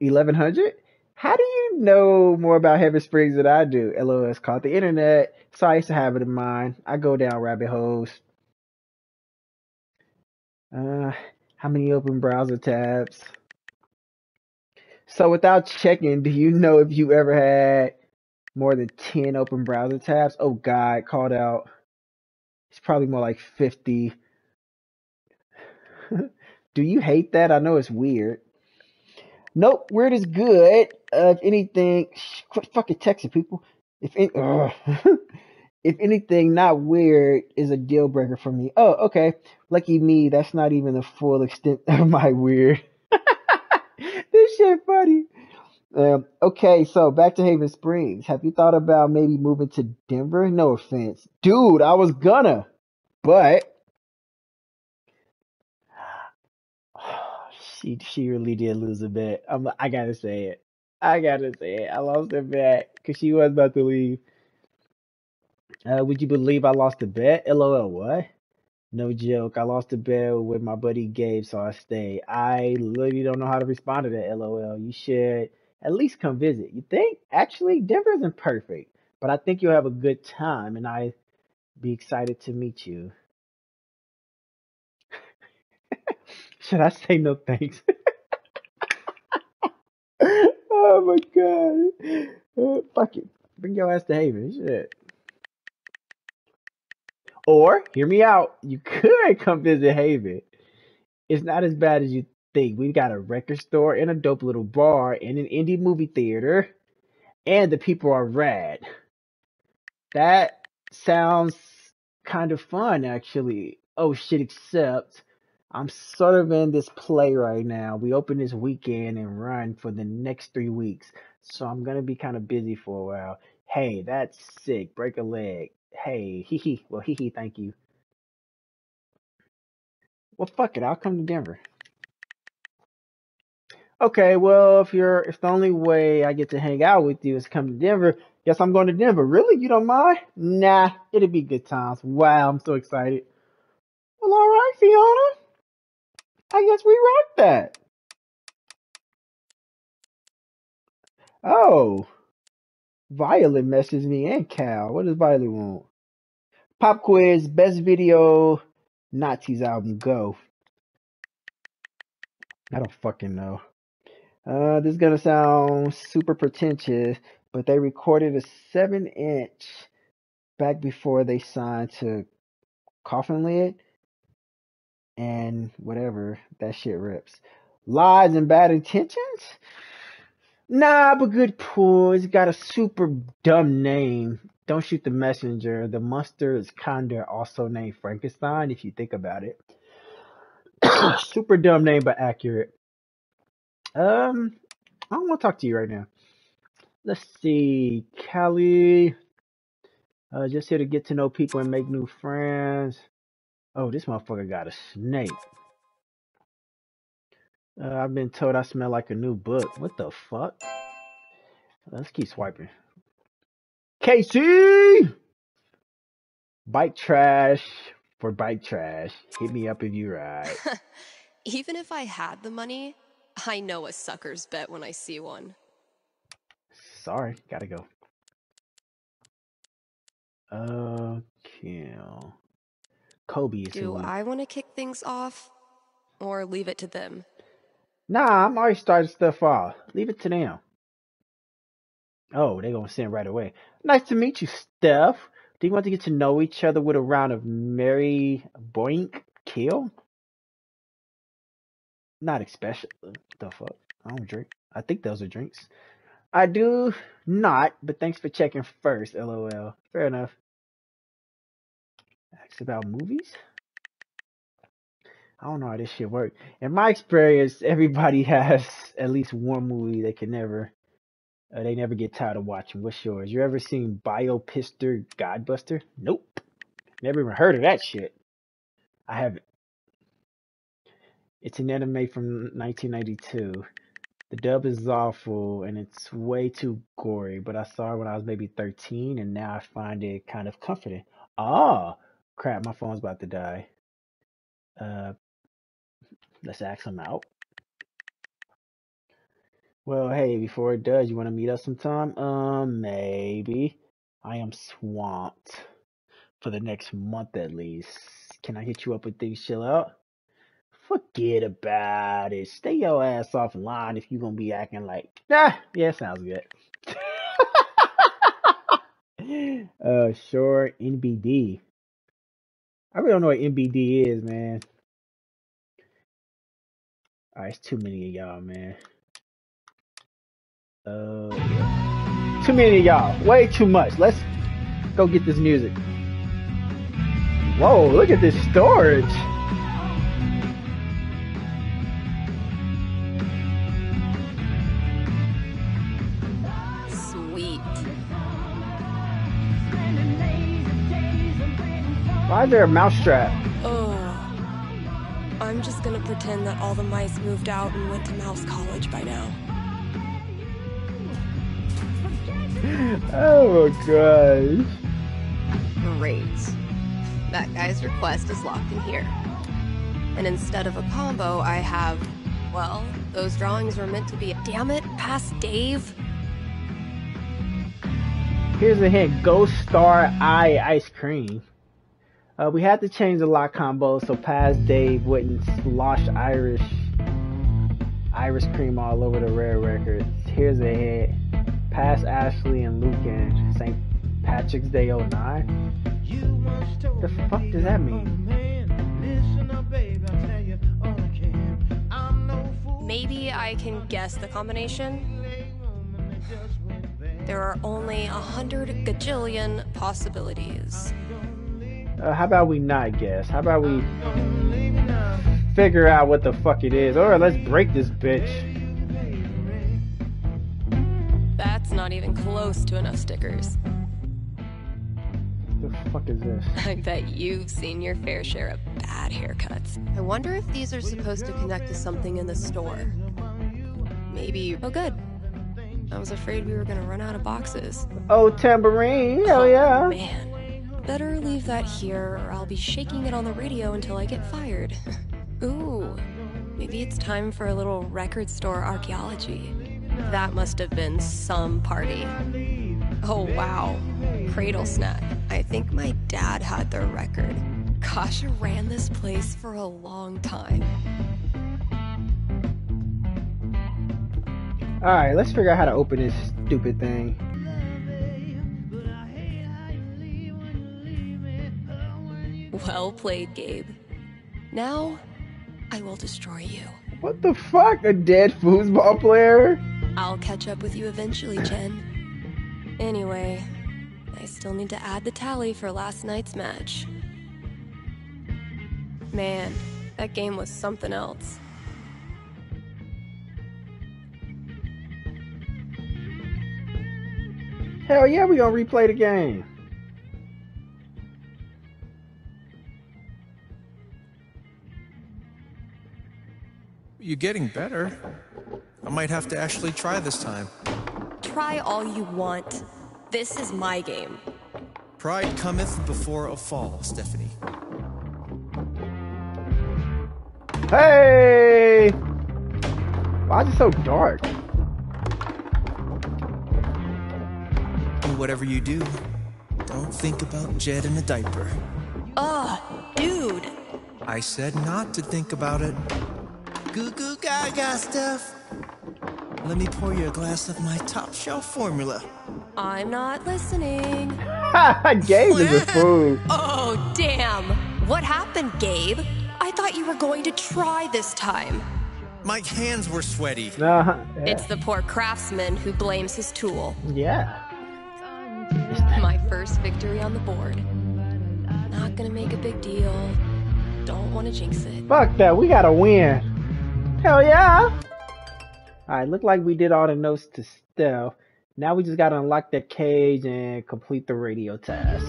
1100? How do you know more about Haven Springs than I do? LOL, it's called the internet. Sorry, to have it in mind. I go down rabbit holes. Uh, how many open browser tabs? So without checking, do you know if you ever had more than 10 open browser tabs? Oh God, called out. It's probably more like 50. do you hate that? I know it's weird. Nope, weird is good. Uh, if anything, quit fucking texting people. If if anything, not weird is a deal breaker for me. Oh, okay. Lucky me, that's not even the full extent of my weird shit funny. Um, okay, so back to Haven Springs. Have you thought about maybe moving to Denver? No offense, dude. I was gonna, but she she really did lose a bet. I'm I gotta say it. I gotta say it. I lost a bet because she was about to leave. Uh, would you believe I lost a bet? LOL. What? No joke. I lost a bet with my buddy Gabe, so I stayed. I literally don't know how to respond to that. LOL. You should at least come visit. You think? Actually, Denver isn't perfect, but I think you'll have a good time, and I'd be excited to meet you. Should I say no thanks? oh my god. Fuck it. Bring your ass to Haven. Shit. Or, hear me out, you could come visit Haven. It's not as bad as you think. We've got a record store and a dope little bar and an indie movie theater. And the people are rad. That sounds kind of fun, actually. Oh shit, except I'm sort of in this play right now. We open this weekend and run for the next three weeks. So I'm gonna be kind of busy for a while. Hey, that's sick. Break a leg. Hey, hee hee. Well, hee hee, thank you. Well, fuck it. I'll come to Denver. Okay, well, if you're, if the only way I get to hang out with you is come to Denver, guess I'm going to Denver. Really? You don't mind? Nah, it'll be good times. Wow, I'm so excited. Well, all right, Fiona. I guess we rock that. Oh, Violet messaged me and Cal. What does Violet want? Pop quiz, best video, Nazis album, go. I don't fucking know. Uh, this is gonna sound super pretentious, but they recorded a seven inch back before they signed to Coffin Lid and whatever. That shit rips. Lies and bad intentions? Nah, but good pull. It's got a super dumb name. Don't shoot the messenger. The monster is kinda also named Frankenstein, if you think about it. super dumb name, but accurate. Um, I don't want to talk to you right now. Let's see, Callie. Uh, just here to get to know people and make new friends. Oh, this motherfucker got a snake. Uh, I've been told I smell like a new book. What the fuck? Let's keep swiping. Casey! Bike trash for bike trash. Hit me up if you ride. Even if I had the money, I know a sucker's bet when I see one. Sorry, gotta go. Okay. Kobe is Do. I want to kick things off or leave it to them? Nah, I'm already starting stuff off. Leave it to them. Oh, they gonna send right away. Nice to meet you, Steph. Do you want to get to know each other with a round of Mary Boink Kill? Not especially. The fuck? I don't drink. I think those are drinks. I do not, but thanks for checking first, lol. Fair enough. Ask about movies? I don't know how this shit work. In my experience, everybody has at least one movie they can never, uh, they never get tired of watching. What's yours? You ever seen Biopister Godbuster? Nope. Never even heard of that shit. I haven't. It's an anime from 1992. The dub is awful and it's way too gory, but I saw it when I was maybe 13 and now I find it kind of comforting. Ah, crap, my phone's about to die. Uh, let's ask him out. Well, hey, before it does, you want to meet us sometime? Um, maybe. I am swamped for the next month at least. Can I hit you up with things chill out? Forget about it. Stay your ass offline if you're gonna be acting like ah, yeah, sounds good. uh sure, NBD. I really don't know what NBD is, man. Alright, it's too many of y'all, man. Uh. Too many of y'all. Way too much. Let's go get this music. Whoa, look at this storage. Sweet. Why is there a mousetrap? I'm I'm just gonna pretend that all the mice moved out and went to mouse college by now. Oh my gosh. Great. That guy's request is locked in here. And instead of a combo, I have, well, those drawings were meant to be. Damn it, past Dave. Here's a hint: Ghost Star Eye ice cream. Uh, we had to change the lock combo so past Dave wouldn't slosh Irish Irish cream all over the rare records. Here's a hint: Past Ashley and Luke in St. Patrick's Day 09. The fuck does that mean? Maybe I can guess the combination. There are only a hundred gajillion possibilities. Uh, how about we not guess? How about we figure out what the fuck it is? Or let's break this bitch. That's not even close to enough stickers. The fuck is this? I bet you've seen your fair share of bad haircuts. I wonder if these are supposed to connect to something in the store. Maybe. Oh, good. I was afraid we were gonna run out of boxes. Oh, tambourine! Hell yeah! Oh, man. Better leave that here, or I'll be shaking it on the radio until I get fired. Ooh, maybe it's time for a little record store archaeology. That must have been some party. Oh, wow. Cradle snack. I think my dad had the record. Kasha ran this place for a long time. Alright, let's figure out how to open this stupid thing. Well played, Gabe. Now, I will destroy you. What the fuck? A dead foosball player? I'll catch up with you eventually, Jen. Anyway, I still need to add the tally for last night's match. Man, that game was something else. Hell yeah, we gonna replay the game. You're getting better. I might have to actually try this time. Try all you want. This is my game. Pride cometh before a fall, Stephanie. Hey! Why is it so dark? And whatever you do, don't think about Jed in a diaper. Ugh, dude. I said not to think about it. Goo goo gaga stuff. Let me pour you a glass of my top shelf formula. I'm not listening. Gabe is a fool. Oh, damn. What happened, Gabe? I thought you were going to try this time. My hands were sweaty. Uh-huh. Nah, It's the poor craftsman who blames his tool. yeah. My first victory on the board. Not gonna make a big deal. Don't want to jinx it. Fuck that, we gotta win. Hell yeah! Alright, look like we did all the notes to stealth. Now we just gotta unlock that cage and complete the radio task.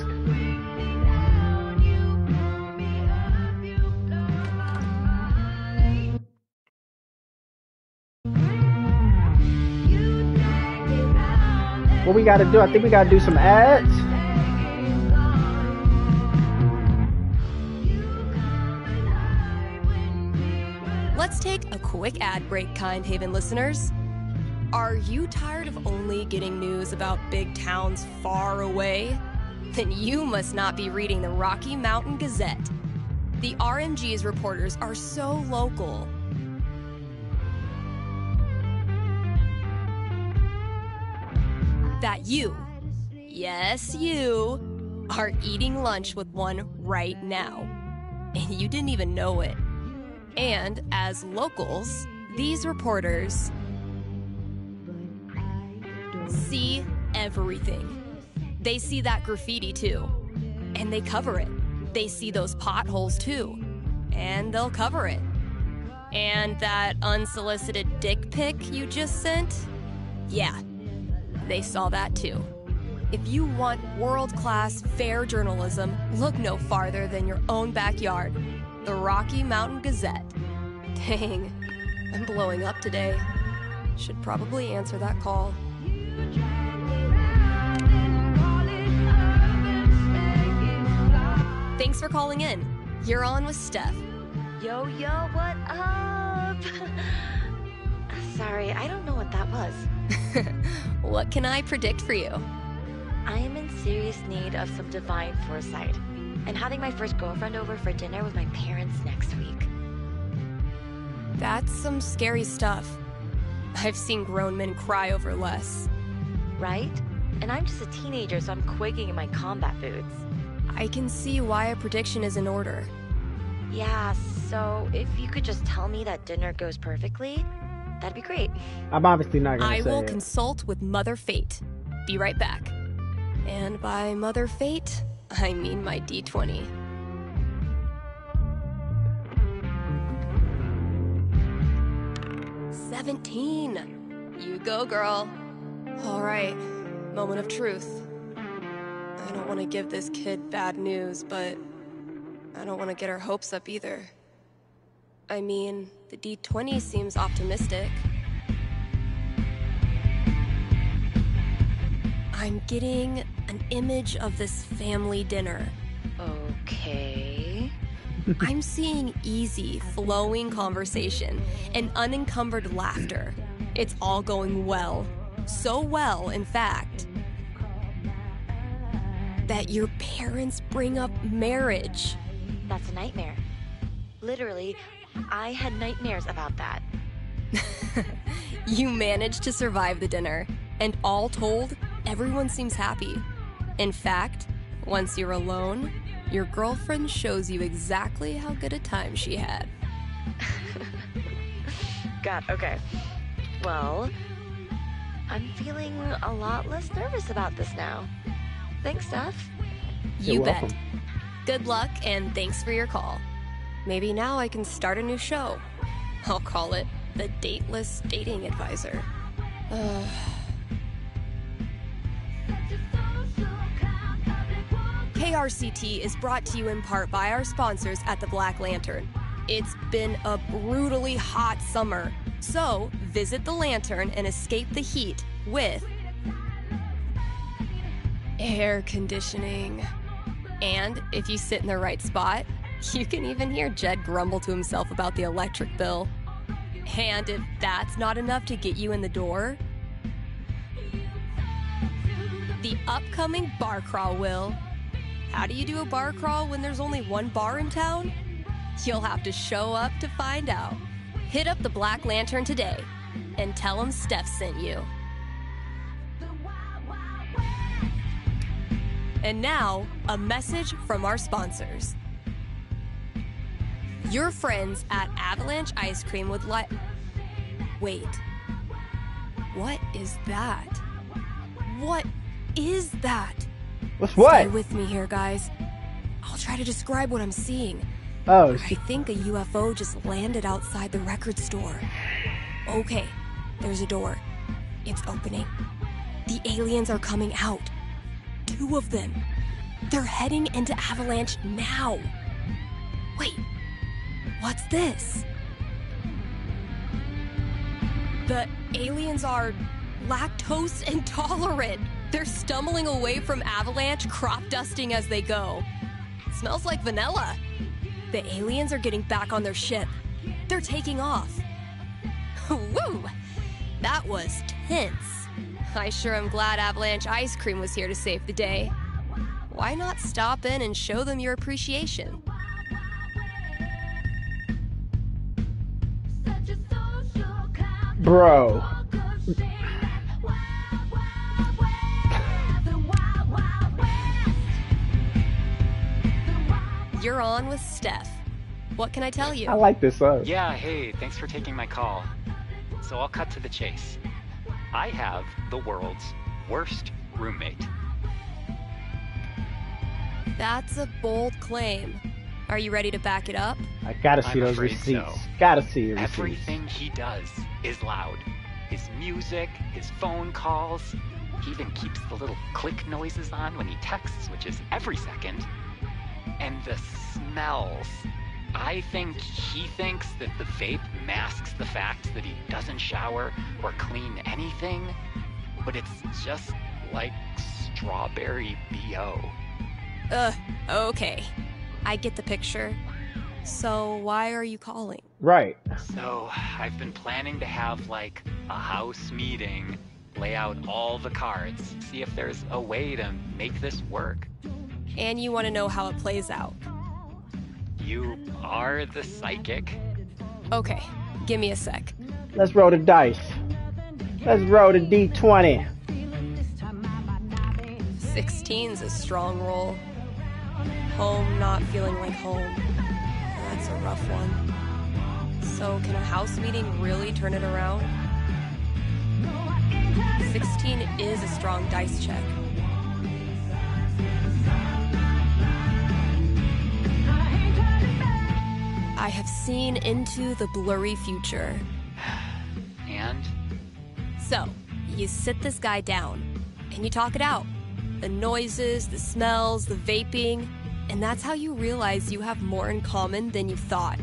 What we gotta do? I think we gotta do some ads. Let's take a quick ad break, Kind Haven listeners. Are you tired of only getting news about big towns far away? Then you must not be reading the Rocky Mountain Gazette. The RMG's reporters are so local. That you, yes, you, are eating lunch with one right now. And you didn't even know it. And as locals, these reporters see everything. They see that graffiti too, and they cover it. They see those potholes too, and they'll cover it. And that unsolicited dick pic you just sent? Yeah, they saw that too. If you want world class, fair journalism, look no farther than your own backyard. The Rocky Mountain Gazette. Dang, I'm blowing up today. Should probably answer that call. Thanks for calling in. You're on with Steph. Yo, yo, what up? Sorry, I don't know what that was. What can I predict for you? I am in serious need of some divine foresight. I'm having my first girlfriend over for dinner with my parents next week. That's some scary stuff. I've seen grown men cry over less. Right? And I'm just a teenager, so I'm quaking in my combat boots. I can see why a prediction is in order. Yeah, so if you could just tell me that dinner goes perfectly, that'd be great. I'm obviously not gonna I say will it. consult with Mother Fate. Be right back. And by Mother Fate, I mean my D20. Seventeen. You go, girl. All right. Moment of truth. I don't want to give this kid bad news, but I don't want to get her hopes up either. I mean, the D20 seems optimistic. I'm getting an image of this family dinner. Okay. I'm seeing easy, flowing conversation and unencumbered laughter. It's all going well. So well, in fact, that your parents bring up marriage. That's a nightmare. Literally, I had nightmares about that. You managed to survive the dinner, and all told, everyone seems happy. In fact, once you're alone, your girlfriend shows you exactly how good a time she had. God, okay. Well, I'm feeling a lot less nervous about this now. Thanks, Steph. You You're bet. welcome. Good luck, and thanks for your call. Maybe now I can start a new show. I'll call it the Dateless Dating Advisor. Uh, KRCT is brought to you in part by our sponsors at the Black Lantern. It's been a brutally hot summer, so visit the Lantern and escape the heat with air conditioning. And if you sit in the right spot, you can even hear Jed grumble to himself about the electric bill. And if that's not enough to get you in the door, the upcoming bar crawl will. How do you do a bar crawl when there's only one bar in town? You'll have to show up to find out. Hit up the Black Lantern today and tell them Steph sent you. And now, a message from our sponsors. Your friends at Avalanche Ice Cream would like. Wait. What is that? What is that? What's Stay with me here, guys. I'll try to describe what I'm seeing. Oh, I think a UFO just landed outside the record store. Okay, there's a door. It's opening. The aliens are coming out. Two of them. They're heading into Avalanche now. Wait, what's this? The aliens are lactose intolerant. They're stumbling away from Avalanche, crop dusting as they go. smells like vanilla. The aliens are getting back on their ship. They're taking off. Woo! That was tense. I sure am glad Avalanche Ice Cream was here to save the day. Why not stop in and show them your appreciation? bro. You're on with Steph. What can I tell you? I like this song. Yeah, hey, thanks for taking my call. So I'll cut to the chase. I have the world's worst roommate. That's a bold claim. Are you ready to back it up? I gotta see I'm those receipts. so. Gotta see the receipts. Everything he does is loud. His music, his phone calls. He even keeps the little click noises on when he texts, which is every second. And the smells. I think he thinks that the vape masks the fact that he doesn't shower or clean anything, but it's just like strawberry BO. Ugh, okay. I get the picture. So, why are you calling? Right. So, I've been planning to have like a house meeting, lay out all the cards, see if there's a way to make this work. And you want to know how it plays out. You are the psychic? Okay, give me a sec. Let's roll the dice. Let's roll the d20. 16's a strong roll. Home not feeling like home. That's a rough one. So, can a house meeting really turn it around? 16 is a strong dice check. I have seen into the blurry future. And? So, you sit this guy down and you talk it out. The noises, the smells, the vaping, and that's how you realize you have more in common than you thought.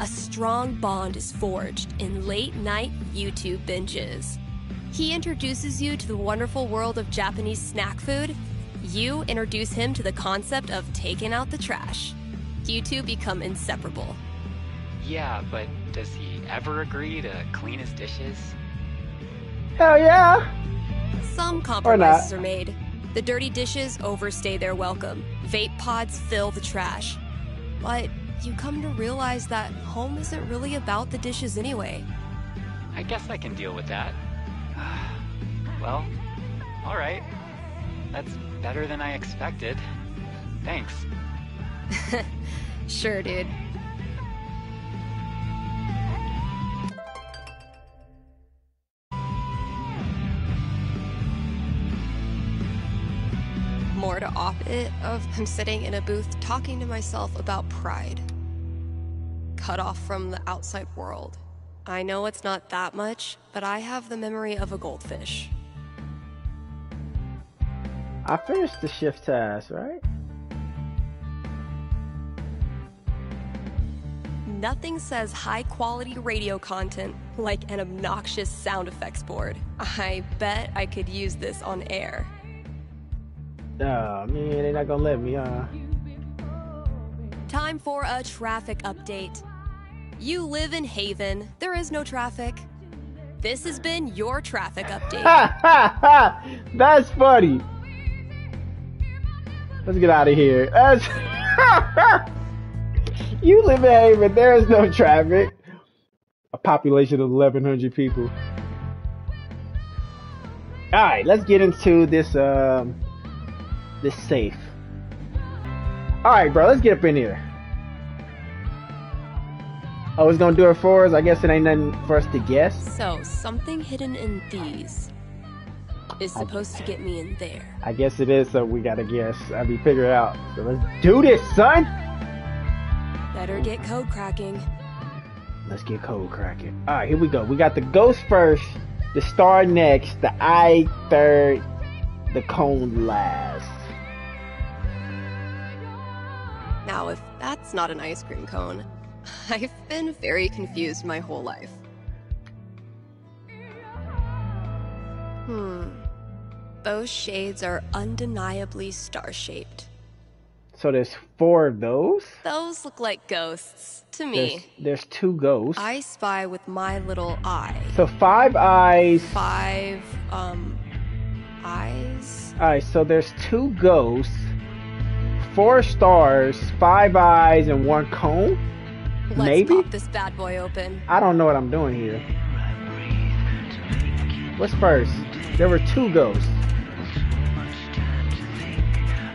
A strong bond is forged in late night YouTube binges. He introduces you to the wonderful world of Japanese snack food. You introduce him to the concept of taking out the trash. You two become inseparable. Yeah, but does he ever agree to clean his dishes? Hell yeah. Some compromises are made. The dirty dishes overstay their welcome. Vape pods fill the trash. But you come to realize that home isn't really about the dishes anyway. I guess I can deal with that. well, alright. That's better than I expected. Thanks. Sure, dude. More to op it of him sitting in a booth talking to myself about pride. Cut off from the outside world. I know it's not that much, but I have the memory of a goldfish. I finished the shift task, right? Nothing says high quality radio content like an obnoxious sound effects board. I bet I could use this on air. Oh man, they're not gonna let me, huh? Time for a traffic update. You live in Haven, there is no traffic. This has been your traffic update. Ha ha ha! That's funny. Let's get out of here. That's you live in Haven. There is no traffic. A population of 1,100 people. All right, let's get into this um this safe. All right, bro. Let's get up in here. Oh, it's gonna do it for us. I guess it ain't nothing for us to guess. So, something hidden in these is supposed to get me in there. I guess it is, so we gotta guess. I mean, figure it out. So let's do this, son. Better get code cracking. Let's get code cracking. All right, here we go. We got the ghost first, the star next, the eye third, the cone last. Now, if that's not an ice cream cone, I've been very confused my whole life. Hmm. Those shades are undeniably star shaped. So there's four of those. Those look like ghosts to There's, me. there's two ghosts. I spy with my little eye. So five eyes. Five, um, eyes? All right, so there's two ghosts, four stars, five eyes, and one cone. Let's Maybe. pop this bad boy open. I don't know what I'm doing here. What's first? There were two ghosts.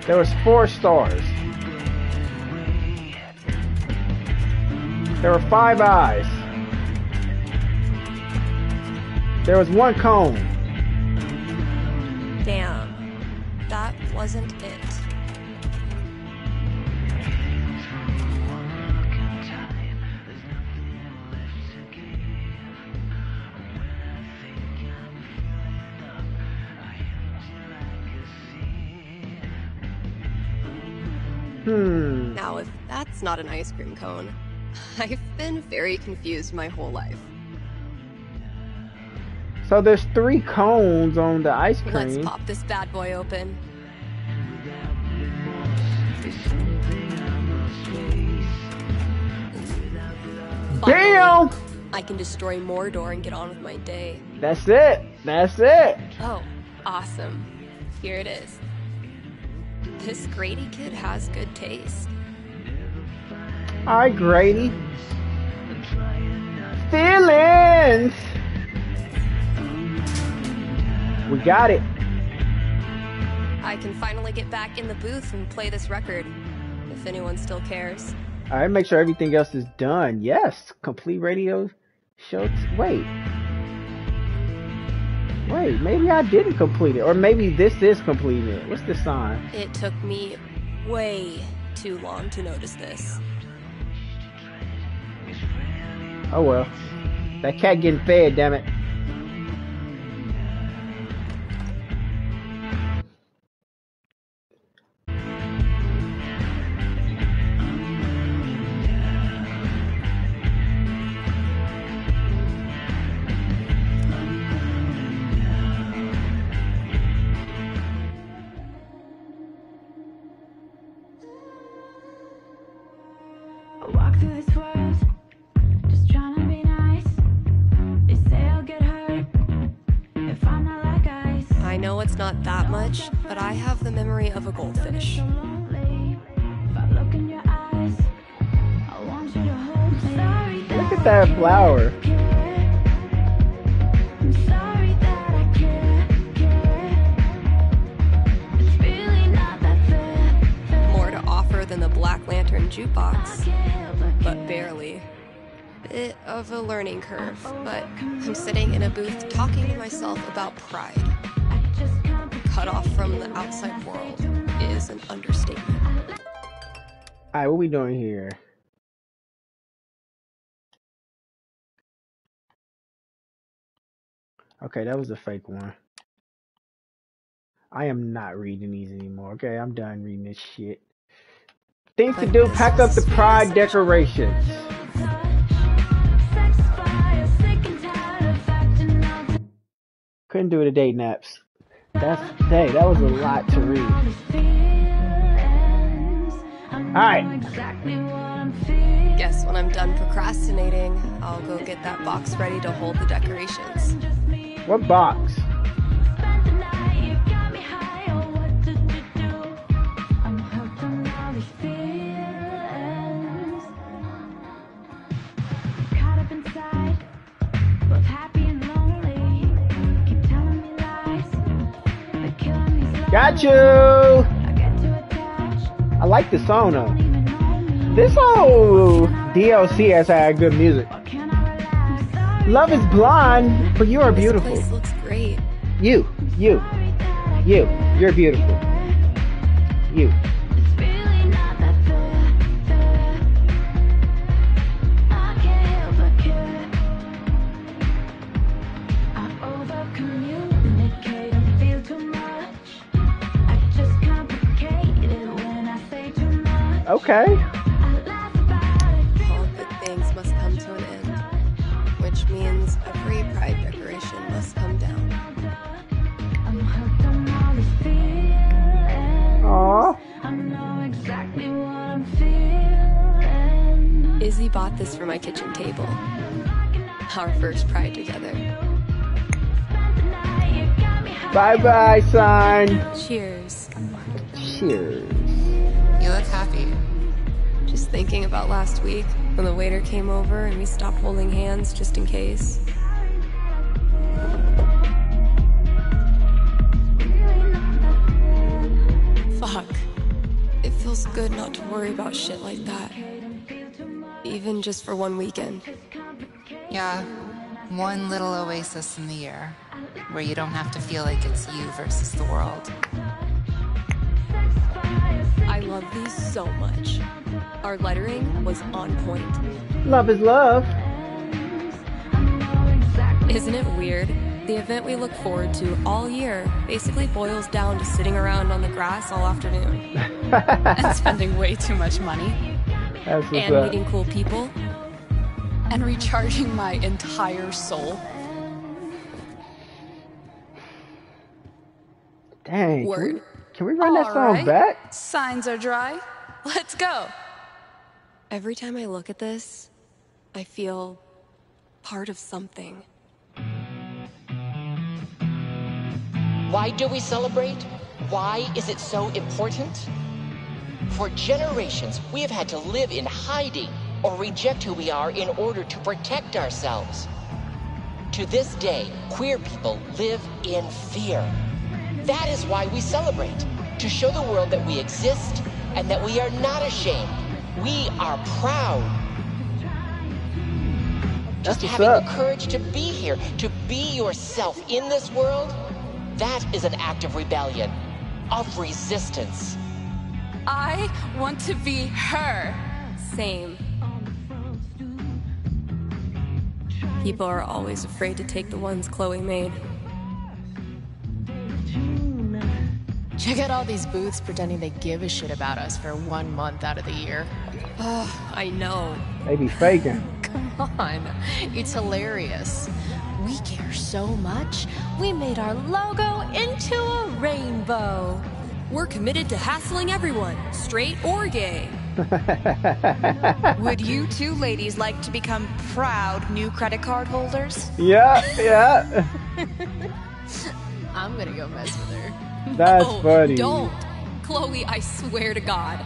There was four stars. There were five eyes. There was one cone. Damn. That wasn't it. Hmm. Now, if That's not an ice cream cone. I've been very confused my whole life. So there's three cones on the ice cream. Let's pop this bad boy open. Damn! I can destroy Mordor and get on with my day. That's it. That's it. Oh, awesome. Here it is. This Grady kid has good taste. All right, Grady. Feelings. We got it. I can finally get back in the booth and play this record, if anyone still cares. All right, make sure everything else is done. Yes, complete radio show. T- wait, wait. Maybe I didn't complete it, or maybe this is completed. What's the sign? It took me way too long to notice this. Oh well, that cat getting fed. Damn it. Fair. More to offer than the Black Lantern jukebox, but but barely. Bit of a learning curve, but I'm sitting in a booth talking to myself about pride. I just can't Cut off from the outside world is an understatement. All right, what we doing here? Okay, that was a fake one. I am not reading these anymore. Okay, I'm done reading this shit. Things to do: pack up the pride decorations. Couldn't do it today, naps. That's hey, that was a lot to read. Alright. Guess when I'm done procrastinating, I'll go get that box ready to hold the decorations. What box? Got you? I like the song though. This whole DLC has had good music. Love is blind, but you are beautiful. You, you, you, you're beautiful. You. Bye bye, son. Cheers. Cheers. You look happy. Just thinking about last week when the waiter came over and we stopped holding hands just in case. Fuck. It feels good not to worry about shit like that. Even just for one weekend. Yeah, one little oasis in the year where you don't have to feel like it's you versus the world. I love these so much. Our lettering was on point. Love is love. Isn't it weird? The event we look forward to all year basically boils down to sitting around on the grass all afternoon. and spending way too much money. And up. meeting cool people. And recharging my entire soul. Dang. Can we, can we run that All song right. back? Signs are dry. Let's go. Every time I look at this, I feel part of something. Why do we celebrate? Why is it so important? For generations, we have had to live in hiding or reject who we are in order to protect ourselves. To this day, queer people live in fear. That is why we celebrate, to show the world that we exist and that we are not ashamed. We are proud. Just That's having up. the courage to be here, to be yourself in this world, that is an act of rebellion, of resistance. I want to be her. Same. People are always afraid to take the ones Chloe made. Check out all these booths pretending they give a shit about us for one month out of the year. Oh, I know. They be faking. Come on, it's hilarious. We care so much, we made our logo into a rainbow. We're committed to hassling everyone, straight or gay. Would you two ladies like to become proud new credit card holders? yeah, yeah. I'm gonna go mess with her. That's no, funny. Don't. Chloe, I swear to God.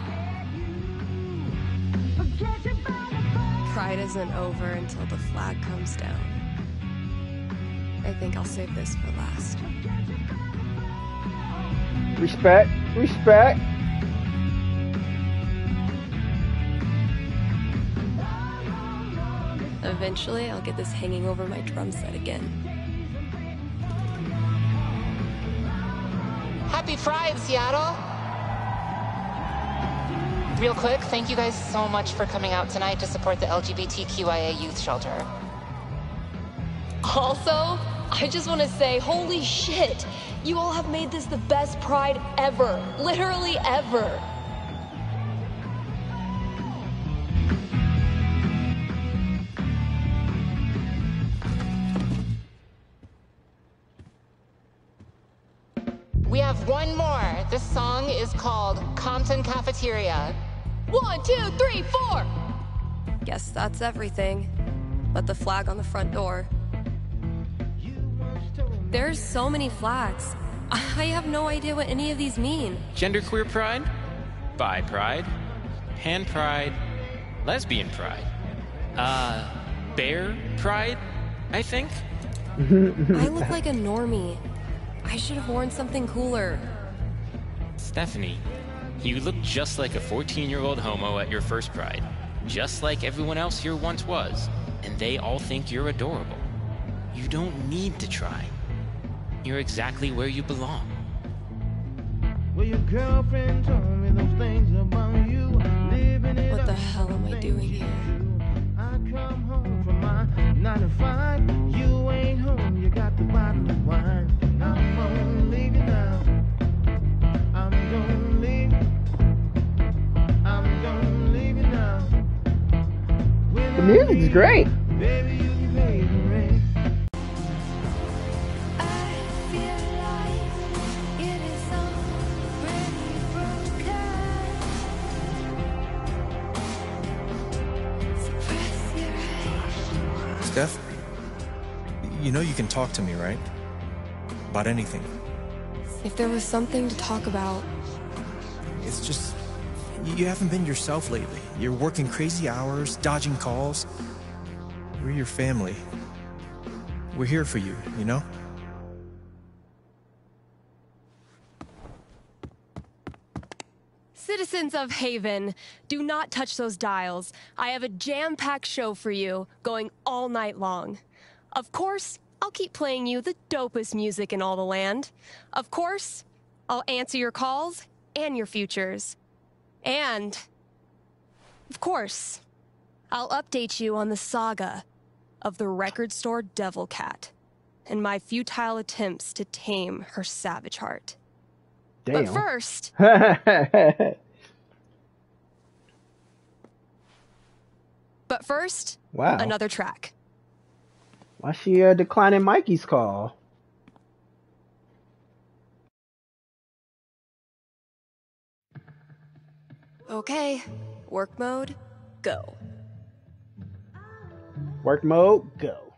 Pride isn't over until the flag comes down. I think I'll save this for last. Respect, respect. Eventually, I'll get this hanging over my drum set again. Happy Pride, Seattle! Real quick, thank you guys so much for coming out tonight to support the LGBTQIA youth shelter. Also, I just want to say, holy shit! You all have made this the best pride ever. Literally ever. Song is called Compton Cafeteria. One, two, three, four! Guess that's everything. But the flag on the front door. There's so many flags. I have no idea what any of these mean. Genderqueer pride, bi pride, pan pride, lesbian pride, uh, bear pride, I think. I look like a normie. I should have worn something cooler. Stephanie, you look just like a 14 year old homo at your first pride, just like everyone else here once was, and they all think you're adorable. You don't need to try. You're exactly where you belong. Well, your girlfriend told me those things about you. Living it What the hell am I doing here? I come home from my nine to five. You ain't home, you got the bottle of wine. The music's great. You can pay the rent. Steph, you know you can talk to me, right? About anything. If there was something to talk about, It's just you you haven't been yourself lately. You're working crazy hours, dodging calls. We're your family. We're here for you, you know? Citizens of Haven, do not touch those dials. I have a jam packed show for you, going all night long. Of course, I'll keep playing you the dopest music in all the land. Of course, I'll answer your calls and your futures. And, of course, I'll update you on the saga of the record store Devil Cat and my futile attempts to tame her savage heart. But first, But first, Wow. another track. Why she uh, declining Mikey's call? Okay, work mode, go. Work mode, go.